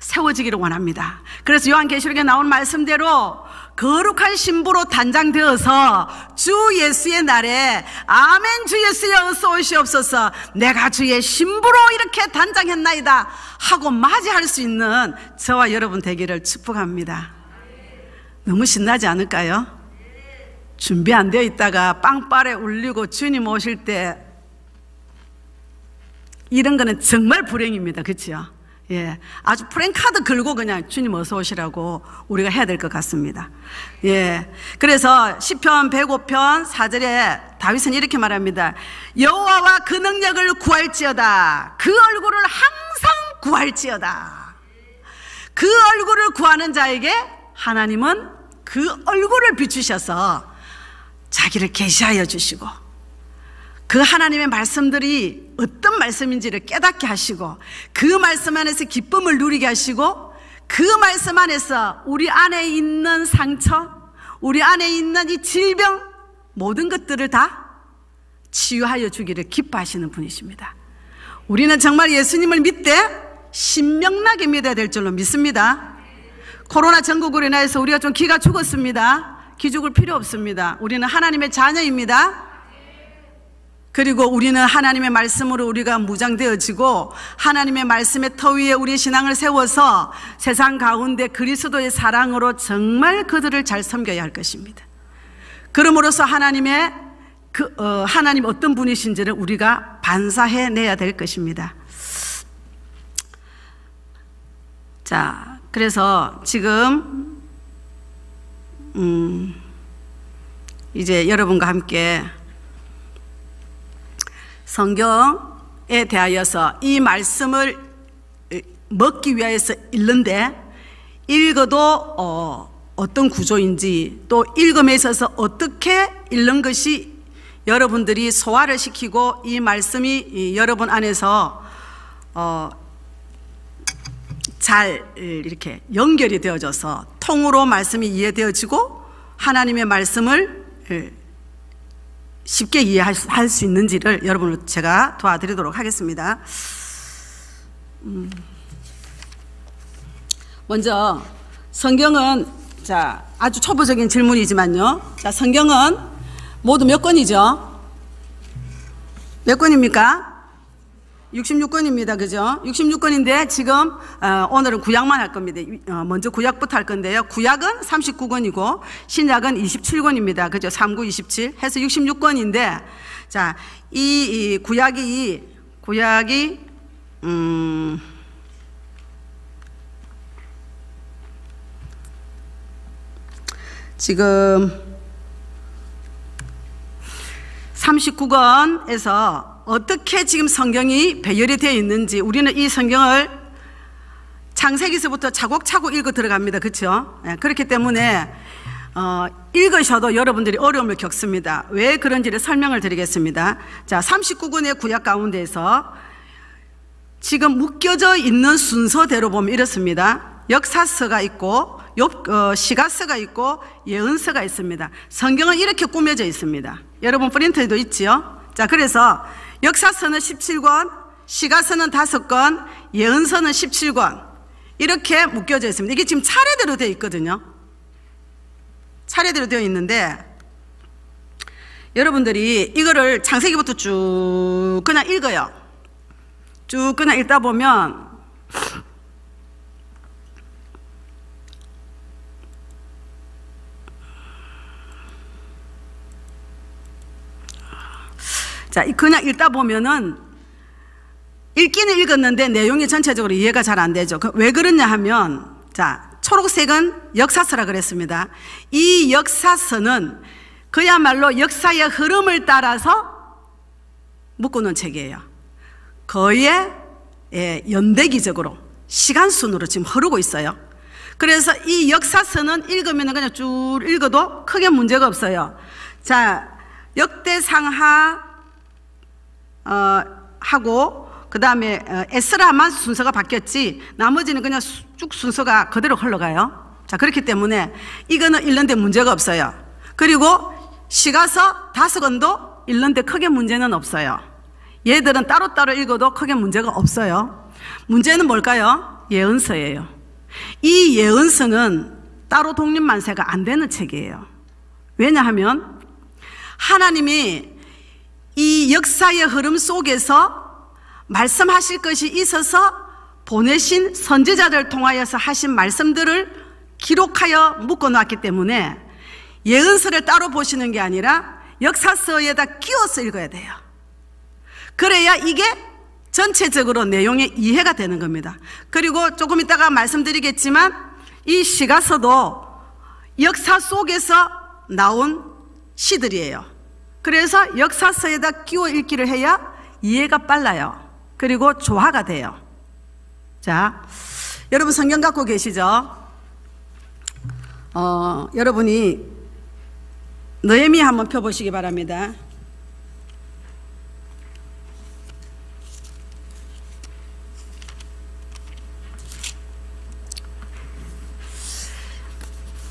세워지기를 원합니다. 그래서 요한계시록에 나온 말씀대로 거룩한 신부로 단장되어서 주 예수의 날에 아멘 주 예수여 어서 오시옵소서 내가 주의 신부로 이렇게 단장했나이다 하고 맞이할 수 있는 저와 여러분 되기를 축복합니다. 너무 신나지 않을까요? 준비 안 되어 있다가 빵빠레 울리고 주님 오실 때 이런 거는 정말 불행입니다. 그렇죠? 예, 아주 프랭카드 걸고 그냥 주님 어서 오시라고 우리가 해야 될 것 같습니다. 예, 그래서 시편 105편 4절에 다윗은 이렇게 말합니다. 여호와와 그 능력을 구할지어다. 그 얼굴을 항상 구할지어다. 그 얼굴을 구하는 자에게 하나님은 그 얼굴을 비추셔서 자기를 계시하여 주시고 그 하나님의 말씀들이 어떤 말씀인지를 깨닫게 하시고 그 말씀 안에서 기쁨을 누리게 하시고 그 말씀 안에서 우리 안에 있는 상처, 우리 안에 있는 이 질병 모든 것들을 다 치유하여 주기를 기뻐하시는 분이십니다. 우리는 정말 예수님을 믿되 신명나게 믿어야 될 줄로 믿습니다. 코로나 전국으로 인해서 우리가 좀 기가 죽었습니다. 기 죽을 필요 없습니다. 우리는 하나님의 자녀입니다. 그리고 우리는 하나님의 말씀으로 우리가 무장되어지고 하나님의 말씀의 터 위에 우리의 신앙을 세워서 세상 가운데 그리스도의 사랑으로 정말 그들을 잘 섬겨야 할 것입니다. 그러므로서 하나님의 그 어, 하나님 어떤 분이신지를 우리가 반사해 내야 될 것입니다. 자, 그래서 지금 음, 이제 여러분과 함께 성경에 대하여서 이 말씀을 먹기 위하여서 읽는데 읽어도 어, 어떤 구조인지 또 읽음에 있어서 어떻게 읽는 것이 여러분들이 소화를 시키고 이 말씀이 여러분 안에서 어, 잘 이렇게 연결이 되어져서 통으로 말씀이 이해되어지고 하나님의 말씀을 쉽게 이해할 수 있는지를 여러분을 제가 도와드리도록 하겠습니다. 음. 먼저 성경은 자 아주 초보적인 질문이지만요. 자 성경은 모두 몇 권이죠? 몇 권입니까? 66권입니다. 그죠? 66권인데 지금 어, 오늘은 구약만 할 겁니다. 어, 먼저 구약부터 할 건데요. 구약은 39권이고 신약은 27권입니다. 그죠? 39, 27 해서 66권인데 자, 이, 이 구약이 구약이 음 지금 39권에서 어떻게 지금 성경이 배열이 되어 있는지 우리는 이 성경을 창세기서부터 차곡차곡 읽어 들어갑니다. 그렇죠? 네, 그렇기 때문에 어, 읽으셔도 여러분들이 어려움을 겪습니다. 왜 그런지를 설명을 드리겠습니다. 자, 39권의 구약 가운데서 지금 묶여져 있는 순서대로 보면 이렇습니다. 역사서가 있고 어, 시가서가 있고 예언서가 있습니다. 성경은 이렇게 꾸며져 있습니다. 여러분 프린터에도 있지요? 자, 그래서 역사서는 17권, 시가서는 5권, 예언서는 17권. 이렇게 묶여져 있습니다. 이게 지금 차례대로 되어 있거든요. 차례대로 되어 있는데 여러분들이 이거를 창세기부터 쭉 그냥 읽어요. 쭉 그냥 읽다 보면 자, 그냥 읽다 보면은 읽기는 읽었는데 내용이 전체적으로 이해가 잘 안 되죠. 그왜 그러냐 하면 자, 초록색은 역사서라 그랬습니다. 이 역사서는 그야말로 역사의 흐름을 따라서 묶어놓은 책이에요. 거의 예, 연대기적으로 시간순으로 지금 흐르고 있어요. 그래서 이 역사서는 읽으면 그냥 쭉 읽어도 크게 문제가 없어요. 자, 역대상하 어, 하고 그 다음에 어, 에스라만 순서가 바뀌었지 나머지는 그냥 쭉 순서가 그대로 흘러가요. 자 그렇기 때문에 이거는 읽는데 문제가 없어요. 그리고 시가서 다섯 권도 읽는데 크게 문제는 없어요. 얘들은 따로따로 읽어도 크게 문제가 없어요. 문제는 뭘까요? 예언서예요. 이 예언서는 따로 독립만세가 안 되는 책이에요. 왜냐하면 하나님이 이 역사의 흐름 속에서 말씀하실 것이 있어서 보내신 선지자를 통하여서 하신 말씀들을 기록하여 묶어놨기 때문에 예언서를 따로 보시는 게 아니라 역사서에다 끼워서 읽어야 돼요. 그래야 이게 전체적으로 내용의 이해가 되는 겁니다. 그리고 조금 이따가 말씀드리겠지만 이 시가서도 역사 속에서 나온 시들이에요. 그래서 역사서에다 끼워 읽기를 해야 이해가 빨라요. 그리고 조화가 돼요. 자, 여러분 성경 갖고 계시죠? 어, 여러분이 너에미 한번 펴보시기 바랍니다.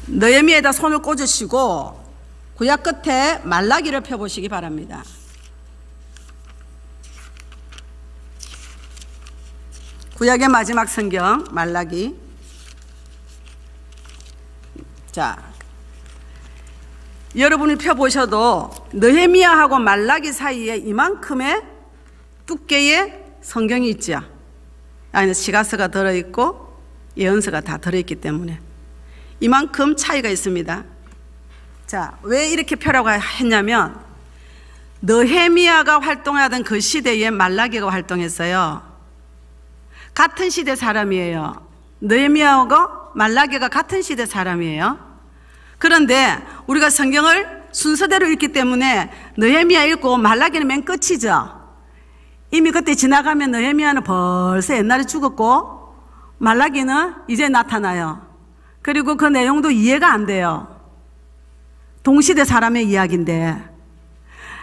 너에미에다 손을 꽂으시고 구약 끝에 말라기를 펴보시기 바랍니다. 구약의 마지막 성경 말라기. 자, 여러분이 펴보셔도 느헤미야하고 말라기 사이에 이만큼의 두께의 성경이 있죠. 안에 시가서가 들어있고 예언서가 다 들어있기 때문에 이만큼 차이가 있습니다. 자, 왜 이렇게 표라고 했냐면 너헤미야가 활동하던 그 시대에 말라기가 활동했어요. 같은 시대 사람이에요. 너헤미야하고 말라기가 같은 시대 사람이에요. 그런데 우리가 성경을 순서대로 읽기 때문에 너헤미야 읽고 말라기는 맨 끝이죠. 이미 그때 지나가면 너헤미야는 벌써 옛날에 죽었고 말라기는 이제 나타나요. 그리고 그 내용도 이해가 안 돼요. 동시대 사람의 이야기인데.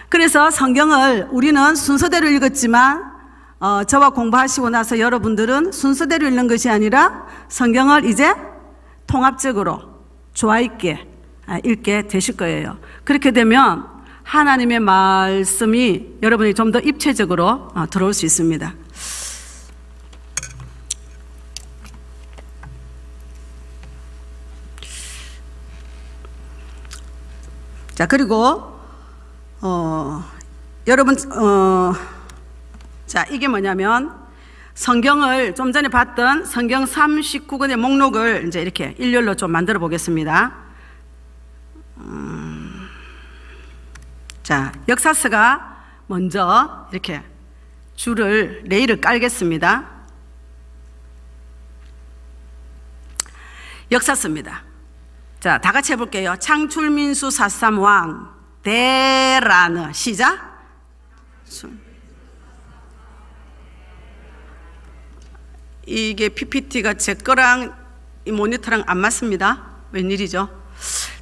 그래서 성경을 우리는 순서대로 읽었지만, 어, 저와 공부하시고 나서 여러분들은 순서대로 읽는 것이 아니라 성경을 이제 통합적으로 조화 있게 아, 읽게 되실 거예요. 그렇게 되면 하나님의 말씀이 여러분이 좀 더 입체적으로 어, 들어올 수 있습니다. 자, 그리고, 어, 여러분, 어, 자, 이게 뭐냐면, 성경을 좀 전에 봤던 성경 39권의 목록을 이제 이렇게 일렬로 좀 만들어 보겠습니다. 음, 자, 역사서가 먼저 이렇게 줄을, 레일을 깔겠습니다. 역사서입니다. 자, 다 같이 해볼게요. 창출민수 사삼왕 대라느 시작. 이게 PPT가 제 거랑 이 모니터랑 안 맞습니다. 웬일이죠?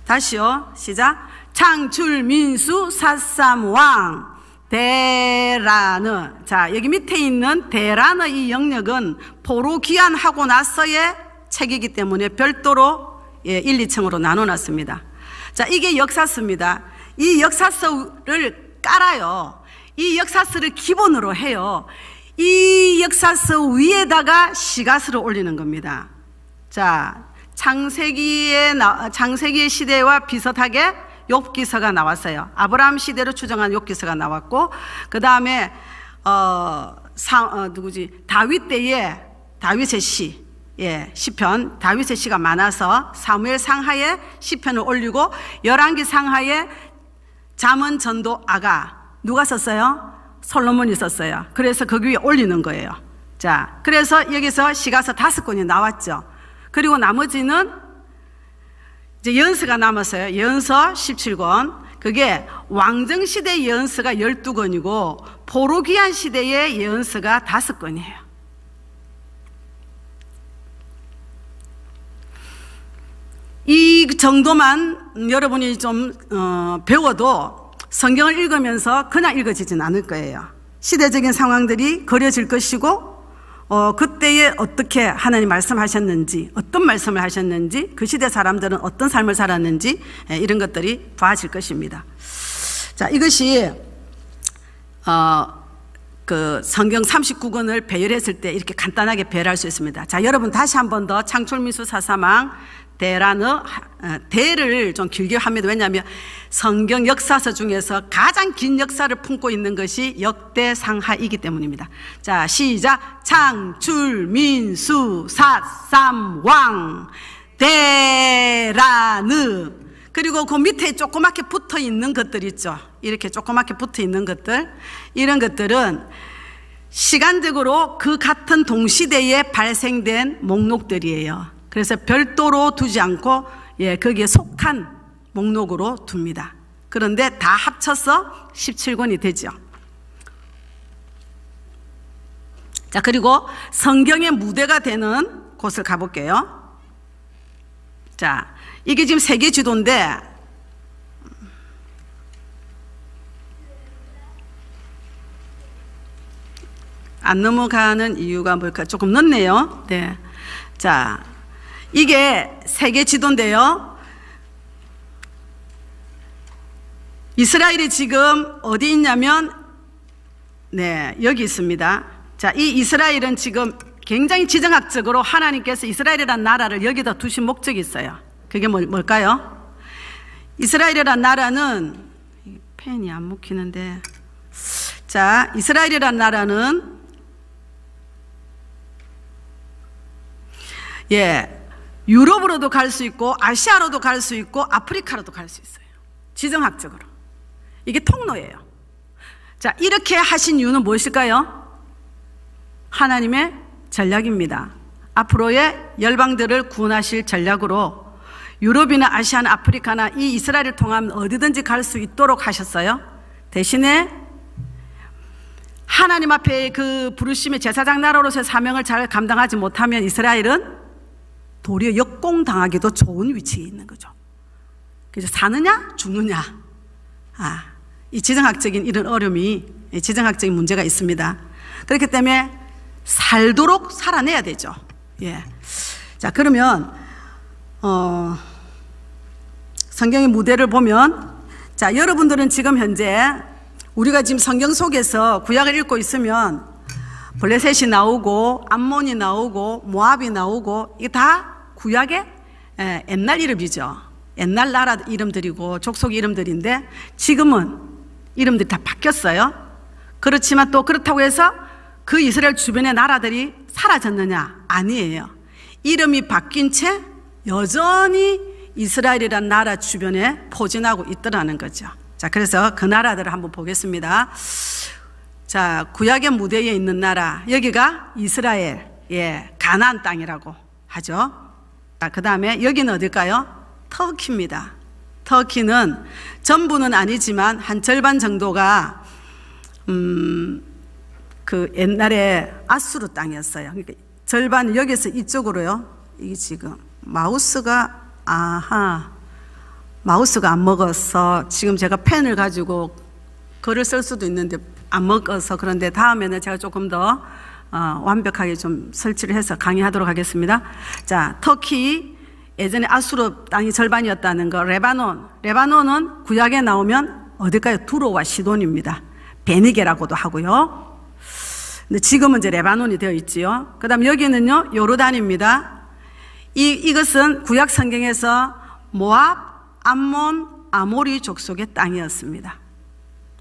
다시요. 시작. 창출민수 사삼왕 대라느. 자, 여기 밑에 있는 대라느 이 영역은 포로 귀환하고 나서의 책이기 때문에 별도로 예, 1, 2층으로 나눠놨습니다. 자, 이게 역사서입니다. 이 역사서를 깔아요. 이 역사서를 기본으로 해요. 이 역사서 위에다가 시가서를 올리는 겁니다. 자, 창세기의, 창세기의 시대와 비슷하게 욥기서가 나왔어요. 아브라함 시대로 추정한 욥기서가 나왔고, 그 다음에, 어, 사, 어, 누구지? 다윗 때에 다윗의 시, 예, 시편 다윗의 시가 많아서 사무엘 상하에 시편을 올리고 열왕기 상하에 잠언 전도 아가 누가 썼어요? 솔로몬이 썼어요. 그래서 거기 위에 올리는 거예요. 자, 그래서 여기서 시가서 다섯 권이 나왔죠. 그리고 나머지는 이제 연서가 남았어요. 연서 17권. 그게 왕정시대 예언서가 12권이고 포로기한 시대의 예언서가 5권이에요. 이 정도만 여러분이 좀 어, 배워도 성경을 읽으면서 그냥 읽어지진 않을 거예요. 시대적인 상황들이 그려질 것이고 어, 그때에 어떻게 하나님 말씀하셨는지 어떤 말씀을 하셨는지 그 시대 사람들은 어떤 삶을 살았는지 예, 이런 것들이 봐질 것입니다. 자 이것이 어, 그 성경 39권을 배열했을 때 이렇게 간단하게 배열할 수 있습니다. 자 여러분 다시 한 번 더 창출미수 사사망 대라는 대를 좀 길게 합니다. 왜냐하면 성경 역사서 중에서 가장 긴 역사를 품고 있는 것이 역대상하이기 때문입니다. 자, 시작. 창출, 민수, 사삼, 왕, 대라느. 그리고 그 밑에 조그맣게 붙어 있는 것들 있죠. 이렇게 조그맣게 붙어 있는 것들. 이런 것들은 시간적으로 그 같은 동시대에 발생된 목록들이에요. 그래서 별도로 두지 않고 예, 거기에 속한 목록으로 둡니다. 그런데 다 합쳐서 17권이 되죠. 자, 그리고 성경의 무대가 되는 곳을 가볼게요. 자, 이게 지금 세계 지도인데, 안 넘어가는 이유가 뭘까? 조금 늦네요. 네. 자, 이게 세계 지도인데요. 이스라엘이 지금 어디 있냐면, 네, 여기 있습니다. 자, 이 이스라엘은 지금 굉장히 지정학적으로 하나님께서 이스라엘이란 나라를 여기다 두신 목적이 있어요. 그게 뭘, 뭘까요? 이스라엘이란 나라는, 펜이 안 먹히는데, 자, 이스라엘이란 나라는, 예, 유럽으로도 갈 수 있고 아시아로도 갈 수 있고 아프리카로도 갈 수 있어요. 지정학적으로. 이게 통로예요. 자, 이렇게 하신 이유는 무엇일까요? 하나님의 전략입니다. 앞으로의 열방들을 구원하실 전략으로 유럽이나 아시아나 아프리카나 이 이스라엘을 통하면 어디든지 갈 수 있도록 하셨어요. 대신에 하나님 앞에 그 부르심의 제사장 나라로서의 사명을 잘 감당하지 못하면 이스라엘은 도리어 역공당하기도 좋은 위치에 있는 거죠. 그래서 사느냐, 죽느냐. 아, 이 지정학적인 이런 어려움이 지정학적인 문제가 있습니다. 그렇기 때문에 살도록 살아내야 되죠. 예. 자, 그러면, 어, 성경의 무대를 보면, 자, 여러분들은 지금 현재 우리가 지금 성경 속에서 구약을 읽고 있으면 블레셋이 나오고 암몬이 나오고 모압이 나오고 이게 다 구약의 옛날 이름이죠. 옛날 나라 이름들이고 족속 이름들인데 지금은 이름들이 다 바뀌었어요. 그렇지만 또 그렇다고 해서 그 이스라엘 주변의 나라들이 사라졌느냐? 아니에요. 이름이 바뀐 채 여전히 이스라엘이란 나라 주변에 포진하고 있더라는 거죠. 자, 그래서 그 나라들을 한번 보겠습니다. 자, 구약의 무대에 있는 나라. 여기가 이스라엘, 예, 가나안 땅이라고 하죠. 자, 그 다음에 여기는 어딜까요? 터키입니다. 터키는 전부는 아니지만 한 절반 정도가 음, 그 옛날에 아수르 땅이었어요. 그러니까 절반 여기서 이쪽으로요. 이게 지금 마우스가 아하 마우스가 안 먹어서 지금 제가 펜을 가지고 글을 쓸 수도 있는데 안 먹어서 그런데 다음에는 제가 조금 더 어, 완벽하게 좀 설치를 해서 강의하도록 하겠습니다. 자, 터키 예전에 앗수르 땅이 절반이었다는 거 레바논. 레바논은 구약에 나오면 어딜까요 두로와 시돈입니다. 베니게라고도 하고요. 근데 지금은 이제 레바논이 되어 있지요. 그다음 여기는요 요르단입니다. 이 이것은 구약 성경에서 모압, 암몬, 아모리 족속의 땅이었습니다.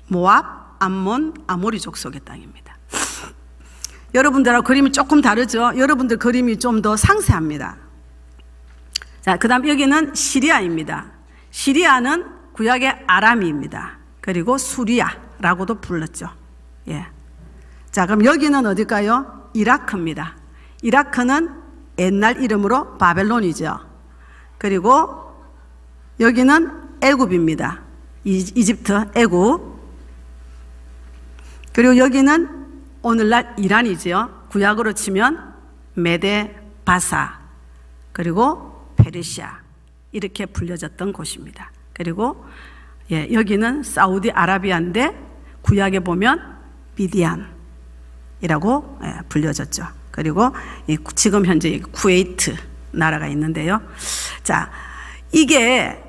모압, 암몬, 아모리 족속의 땅입니다. 여러분들하고 그림이 조금 다르죠? 여러분들 그림이 좀 더 상세합니다. 자, 그 다음 여기는 시리아입니다. 시리아는 구약의 아람이입니다. 그리고 수리아라고도 불렀죠. 예. 자, 그럼 여기는 어딜까요? 이라크입니다. 이라크는 옛날 이름으로 바벨론이죠. 그리고 여기는 애굽입니다. 이집트 애굽. 그리고 여기는 오늘날 이란이지요. 구약으로 치면 메데 바사 그리고 페르시아 이렇게 불려졌던 곳입니다. 그리고 예, 여기는 사우디 아라비아인데 구약에 보면 미디안이라고 예, 불려졌죠. 그리고 이, 지금 현재 쿠웨이트 나라가 있는데요. 자, 이게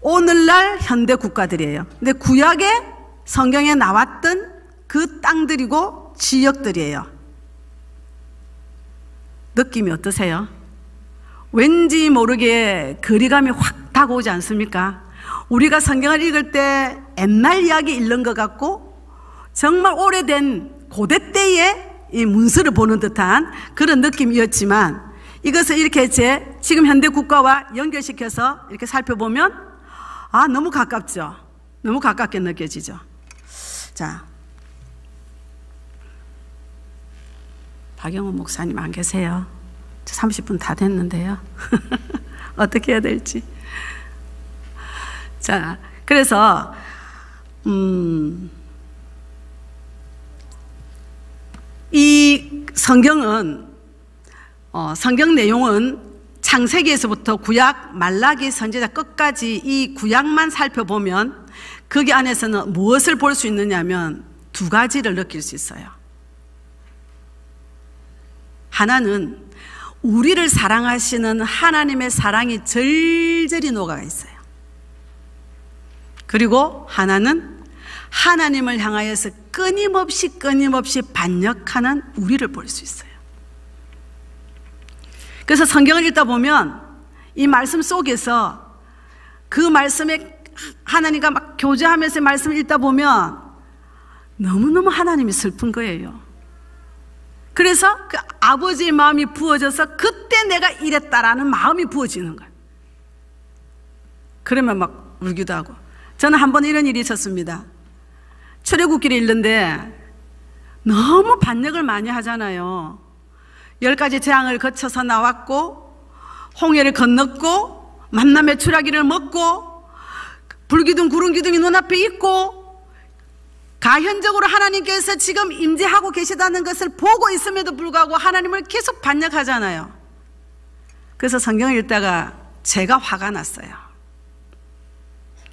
오늘날 현대 국가들이에요. 근데 구약에 성경에 나왔던 그 땅들이고 지역들이에요. 느낌이 어떠세요? 왠지 모르게 거리감이 확 다가오지 않습니까? 우리가 성경을 읽을 때 옛날 이야기 읽는 것 같고 정말 오래된 고대 때의 이 문서를 보는 듯한 그런 느낌이었지만 이것을 이렇게 제 지금 현대 국가와 연결시켜서 이렇게 살펴보면 아 너무 가깝죠. 너무 가깝게 느껴지죠. 자, 박영호 목사님 안 계세요. 30분 다 됐는데요. 어떻게 해야 될지. 자, 그래서 음, 이 성경은 어, 성경 내용은 창세기에서부터 구약 말라기 선지자 끝까지 이 구약만 살펴보면 거기 안에서는 무엇을 볼 수 있느냐면 두 가지를 느낄 수 있어요. 하나는 우리를 사랑하시는 하나님의 사랑이 절절히 녹아 있어요. 그리고 하나는 하나님을 향하여서 끊임없이 끊임없이 반역하는 우리를 볼 수 있어요. 그래서 성경을 읽다 보면 이 말씀 속에서 그 말씀에 하나님과 막 교제하면서 말씀을 읽다 보면 너무너무 하나님이 슬픈 거예요. 그래서 그 아버지의 마음이 부어져서 그때 내가 이랬다라는 마음이 부어지는 거예요. 그러면 막 울기도 하고. 저는 한 번 이런 일이 있었습니다. 출애굽길에 있는데 너무 반역을 많이 하잖아요. 열 가지 재앙을 거쳐서 나왔고 홍해를 건넜고 만남의 추라기를 먹고 불기둥 구름기둥이 눈앞에 있고 가현적으로 하나님께서 지금 임재하고 계시다는 것을 보고 있음에도 불구하고 하나님을 계속 반역하잖아요. 그래서 성경을 읽다가 제가 화가 났어요.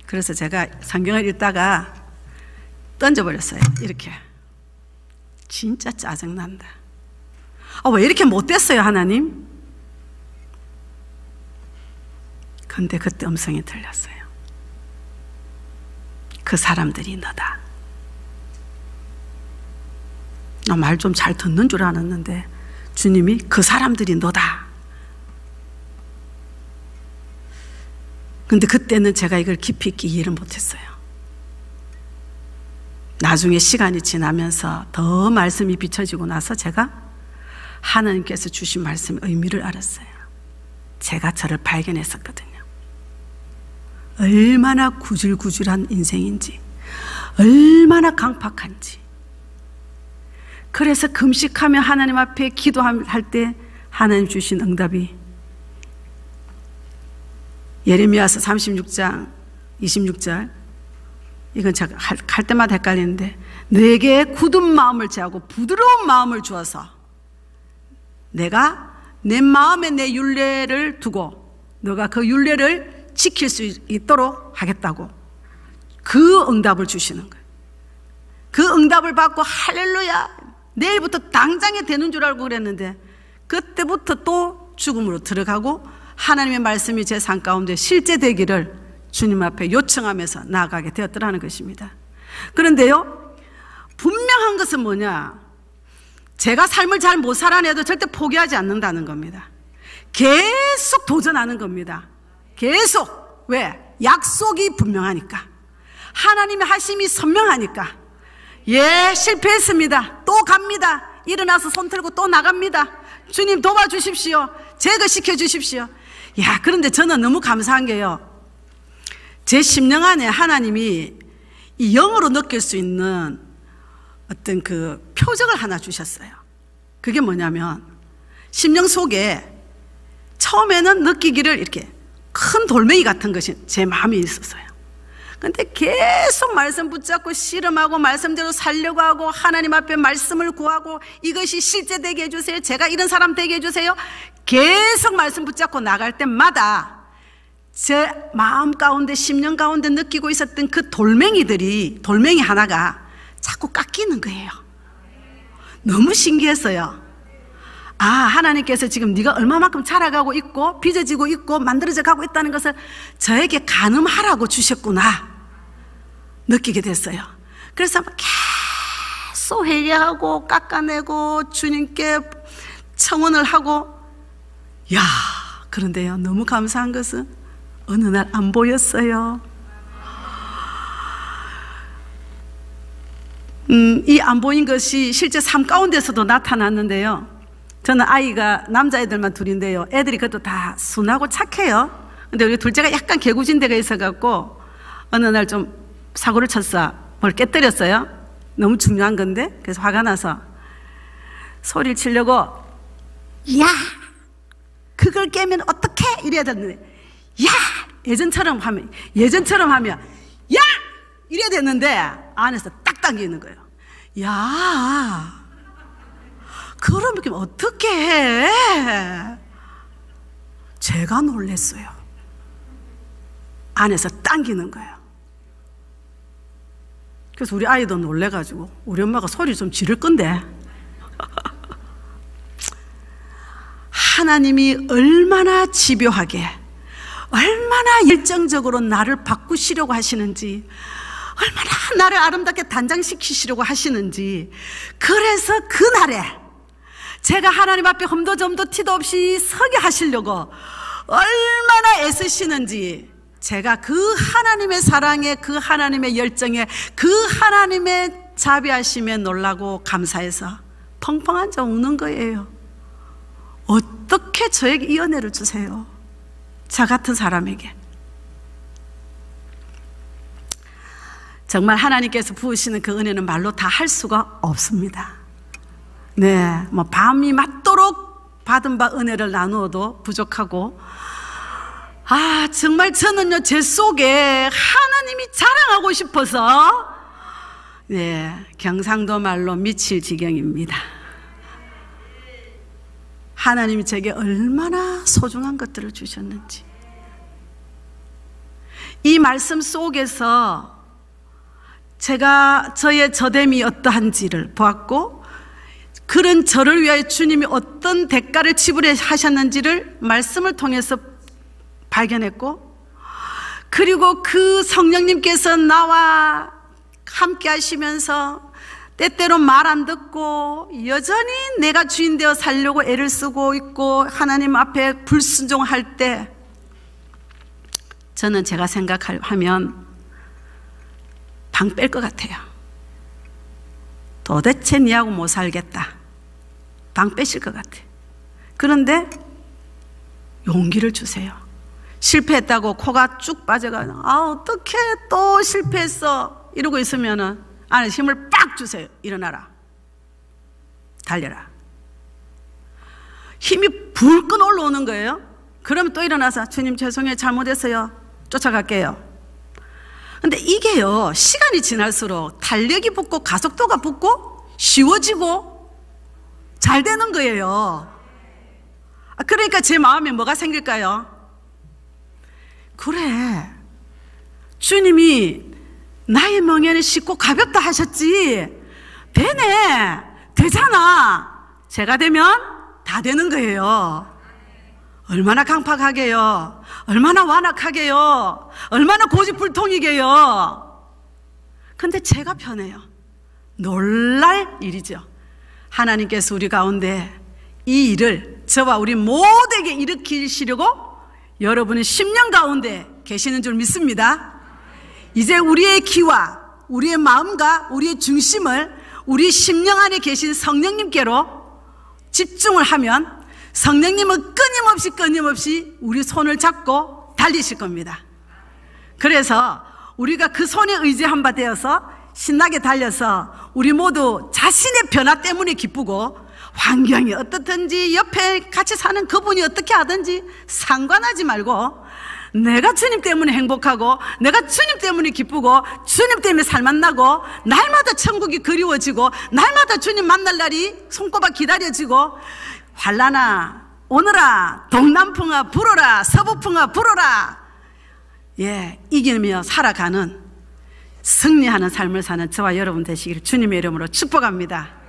그래서 제가 성경을 읽다가 던져버렸어요. 이렇게. 진짜 짜증난다. 아, 왜 이렇게 못됐어요, 하나님? 근데 그때 음성이 들렸어요. 그 사람들이 너다. 나말좀 잘 듣는 줄 알았는데 주님이 그 사람들이 너다. 근데 그때는 제가 이걸 깊이 있게 이해를 못했어요. 나중에 시간이 지나면서 더 말씀이 비춰지고 나서 제가 하나님께서 주신 말씀의 의미를 알았어요. 제가 저를 발견했었거든요. 얼마나 구질구질한 인생인지, 얼마나 강팍한지. 그래서 금식하며 하나님 앞에 기도할 때 하나님 주신 응답이 예레미야서 36장 26절 이건 제가 할, 할 때마다 헷갈리는데 내게 굳은 마음을 제하고 부드러운 마음을 주어서 내가 내 마음에 내 윤례를 두고 너가 그 윤례를 지킬 수 있도록 하겠다고 그 응답을 주시는 거예요. 그 응답을 받고 할렐루야 내일부터 당장에 되는 줄 알고 그랬는데 그때부터 또 죽음으로 들어가고 하나님의 말씀이 제 삶 가운데 실제 되기를 주님 앞에 요청하면서 나아가게 되었더라는 것입니다. 그런데요, 분명한 것은 뭐냐? 제가 삶을 잘 못 살아내도 절대 포기하지 않는다는 겁니다. 계속 도전하는 겁니다. 계속. 왜? 약속이 분명하니까. 하나님의 하심이 선명하니까. 예, 실패했습니다. 또 갑니다. 일어나서 손 들고 또 나갑니다. 주님 도와주십시오. 제거시켜 주십시오. 야, 그런데 저는 너무 감사한 게요. 제 심령 안에 하나님이 이 영으로 느낄 수 있는 어떤 그 표적을 하나 주셨어요. 그게 뭐냐면 심령 속에 처음에는 느끼기를 이렇게 큰 돌멩이 같은 것이 제 마음에 있었어요. 근데 계속 말씀 붙잡고 씨름하고 말씀대로 살려고 하고 하나님 앞에 말씀을 구하고 이것이 실제 되게 해주세요. 제가 이런 사람 되게 해주세요. 계속 말씀 붙잡고 나갈 때마다 제 마음 가운데, 심령 가운데 느끼고 있었던 그 돌멩이들이, 돌멩이 하나가 자꾸 깎이는 거예요. 너무 신기했어요. 아, 하나님께서 지금 네가 얼마만큼 자라가고 있고, 빚어지고 있고, 만들어져 가고 있다는 것을 저에게 가늠하라고 주셨구나. 느끼게 됐어요. 그래서 계속 회개하고, 깎아내고, 주님께 청원을 하고, 야, 그런데요, 너무 감사한 것은 어느 날 안 보였어요. 음, 이 안 보인 것이 실제 삶 가운데서도 나타났는데요. 저는 아이가 남자애들만 둘인데요. 애들이 그것도 다 순하고 착해요. 근데 우리 둘째가 약간 개구진 데가 있어갖고 어느 날 좀 사고를 쳤어. 뭘 깨뜨렸어요. 너무 중요한 건데. 그래서 화가 나서 소리를 치려고 야! 그걸 깨면 어떡해? 이래야 되는데 야! 예전처럼 하면, 예전처럼 하면, 야! 이래야 되는데, 안에서 딱 당기는 거예요. 야! 그러면 어떻게 해? 제가 놀랬어요. 안에서 당기는 거예요. 그래서 우리 아이도 놀래가지고, 우리 엄마가 소리 좀 지를 건데, 하나님이 얼마나 집요하게, 얼마나 열정적으로 나를 바꾸시려고 하시는지, 얼마나 나를 아름답게 단장시키시려고 하시는지, 그래서 그날에 제가 하나님 앞에 흠도 점도 티도 없이 서게 하시려고 얼마나 애쓰시는지, 제가 그 하나님의 사랑에, 그 하나님의 열정에, 그 하나님의 자비하심에 놀라고 감사해서 펑펑 앉아 우는 거예요. 어떻게 저에게 이 은혜를 주세요? 저 같은 사람에게. 정말 하나님께서 부으시는 그 은혜는 말로 다 할 수가 없습니다. 네, 뭐 밤이 맞도록 받은 바 은혜를 나누어도 부족하고, 아, 정말 저는요, 제 속에 하나님이 자랑하고 싶어서, 네, 경상도 말로 미칠 지경입니다. 하나님이 제게 얼마나 소중한 것들을 주셨는지. 이 말씀 속에서 제가 저의 저됨이 어떠한지를 보았고, 그런 저를 위하여 주님이 어떤 대가를 지불하셨는지를 말씀을 통해서 발견했고, 그리고 그 성령님께서 나와 함께 하시면서 때때로 말 안 듣고 여전히 내가 주인 되어 살려고 애를 쓰고 있고 하나님 앞에 불순종할 때 저는 제가 생각하면 방 뺄 것 같아요. 도대체 니하고 못 살겠다. 방 빼실 것 같아요. 그런데 용기를 주세요. 실패했다고 코가 쭉 빠져가, 아, 어떻게 또 실패했어. 이러고 있으면은 안에 힘을 빡 주세요. 일어나라. 달려라. 힘이 불끈 올라오는 거예요. 그러면 또 일어나서 주님 죄송해요. 잘못했어요. 쫓아갈게요. 근데 이게요, 시간이 지날수록 탄력이 붙고 가속도가 붙고 쉬워지고 잘 되는 거예요. 아, 그러니까 제 마음에 뭐가 생길까요? 그래. 주님이 나의 멍에는 쉽고 가볍다 하셨지. 되네. 되잖아. 제가 되면 다 되는 거예요. 얼마나 강팍하게요. 얼마나 완악하게요. 얼마나 고집불통이게요. 근데 제가 편해요. 놀랄 일이죠. 하나님께서 우리 가운데 이 일을 저와 우리 모두에게 일으키시려고 여러분은 10년 가운데 계시는 줄 믿습니다. 이제 우리의 기와 우리의 마음과 우리의 중심을 우리 심령 안에 계신 성령님께로 집중을 하면 성령님은 끊임없이 끊임없이 우리 손을 잡고 달리실 겁니다. 그래서 우리가 그 손에 의지한 바 되어서 신나게 달려서 우리 모두 자신의 변화 때문에 기쁘고 환경이 어떻든지 옆에 같이 사는 그분이 어떻게 하든지 상관하지 말고 내가 주님 때문에 행복하고 내가 주님 때문에 기쁘고 주님 때문에 살 만나고 날마다 천국이 그리워지고 날마다 주님 만날 날이 손꼽아 기다려지고 환란아 오너라 동남풍아 불어라 서부풍아 불어라 예 이기며 살아가는 승리하는 삶을 사는 저와 여러분 되시기를 주님의 이름으로 축복합니다.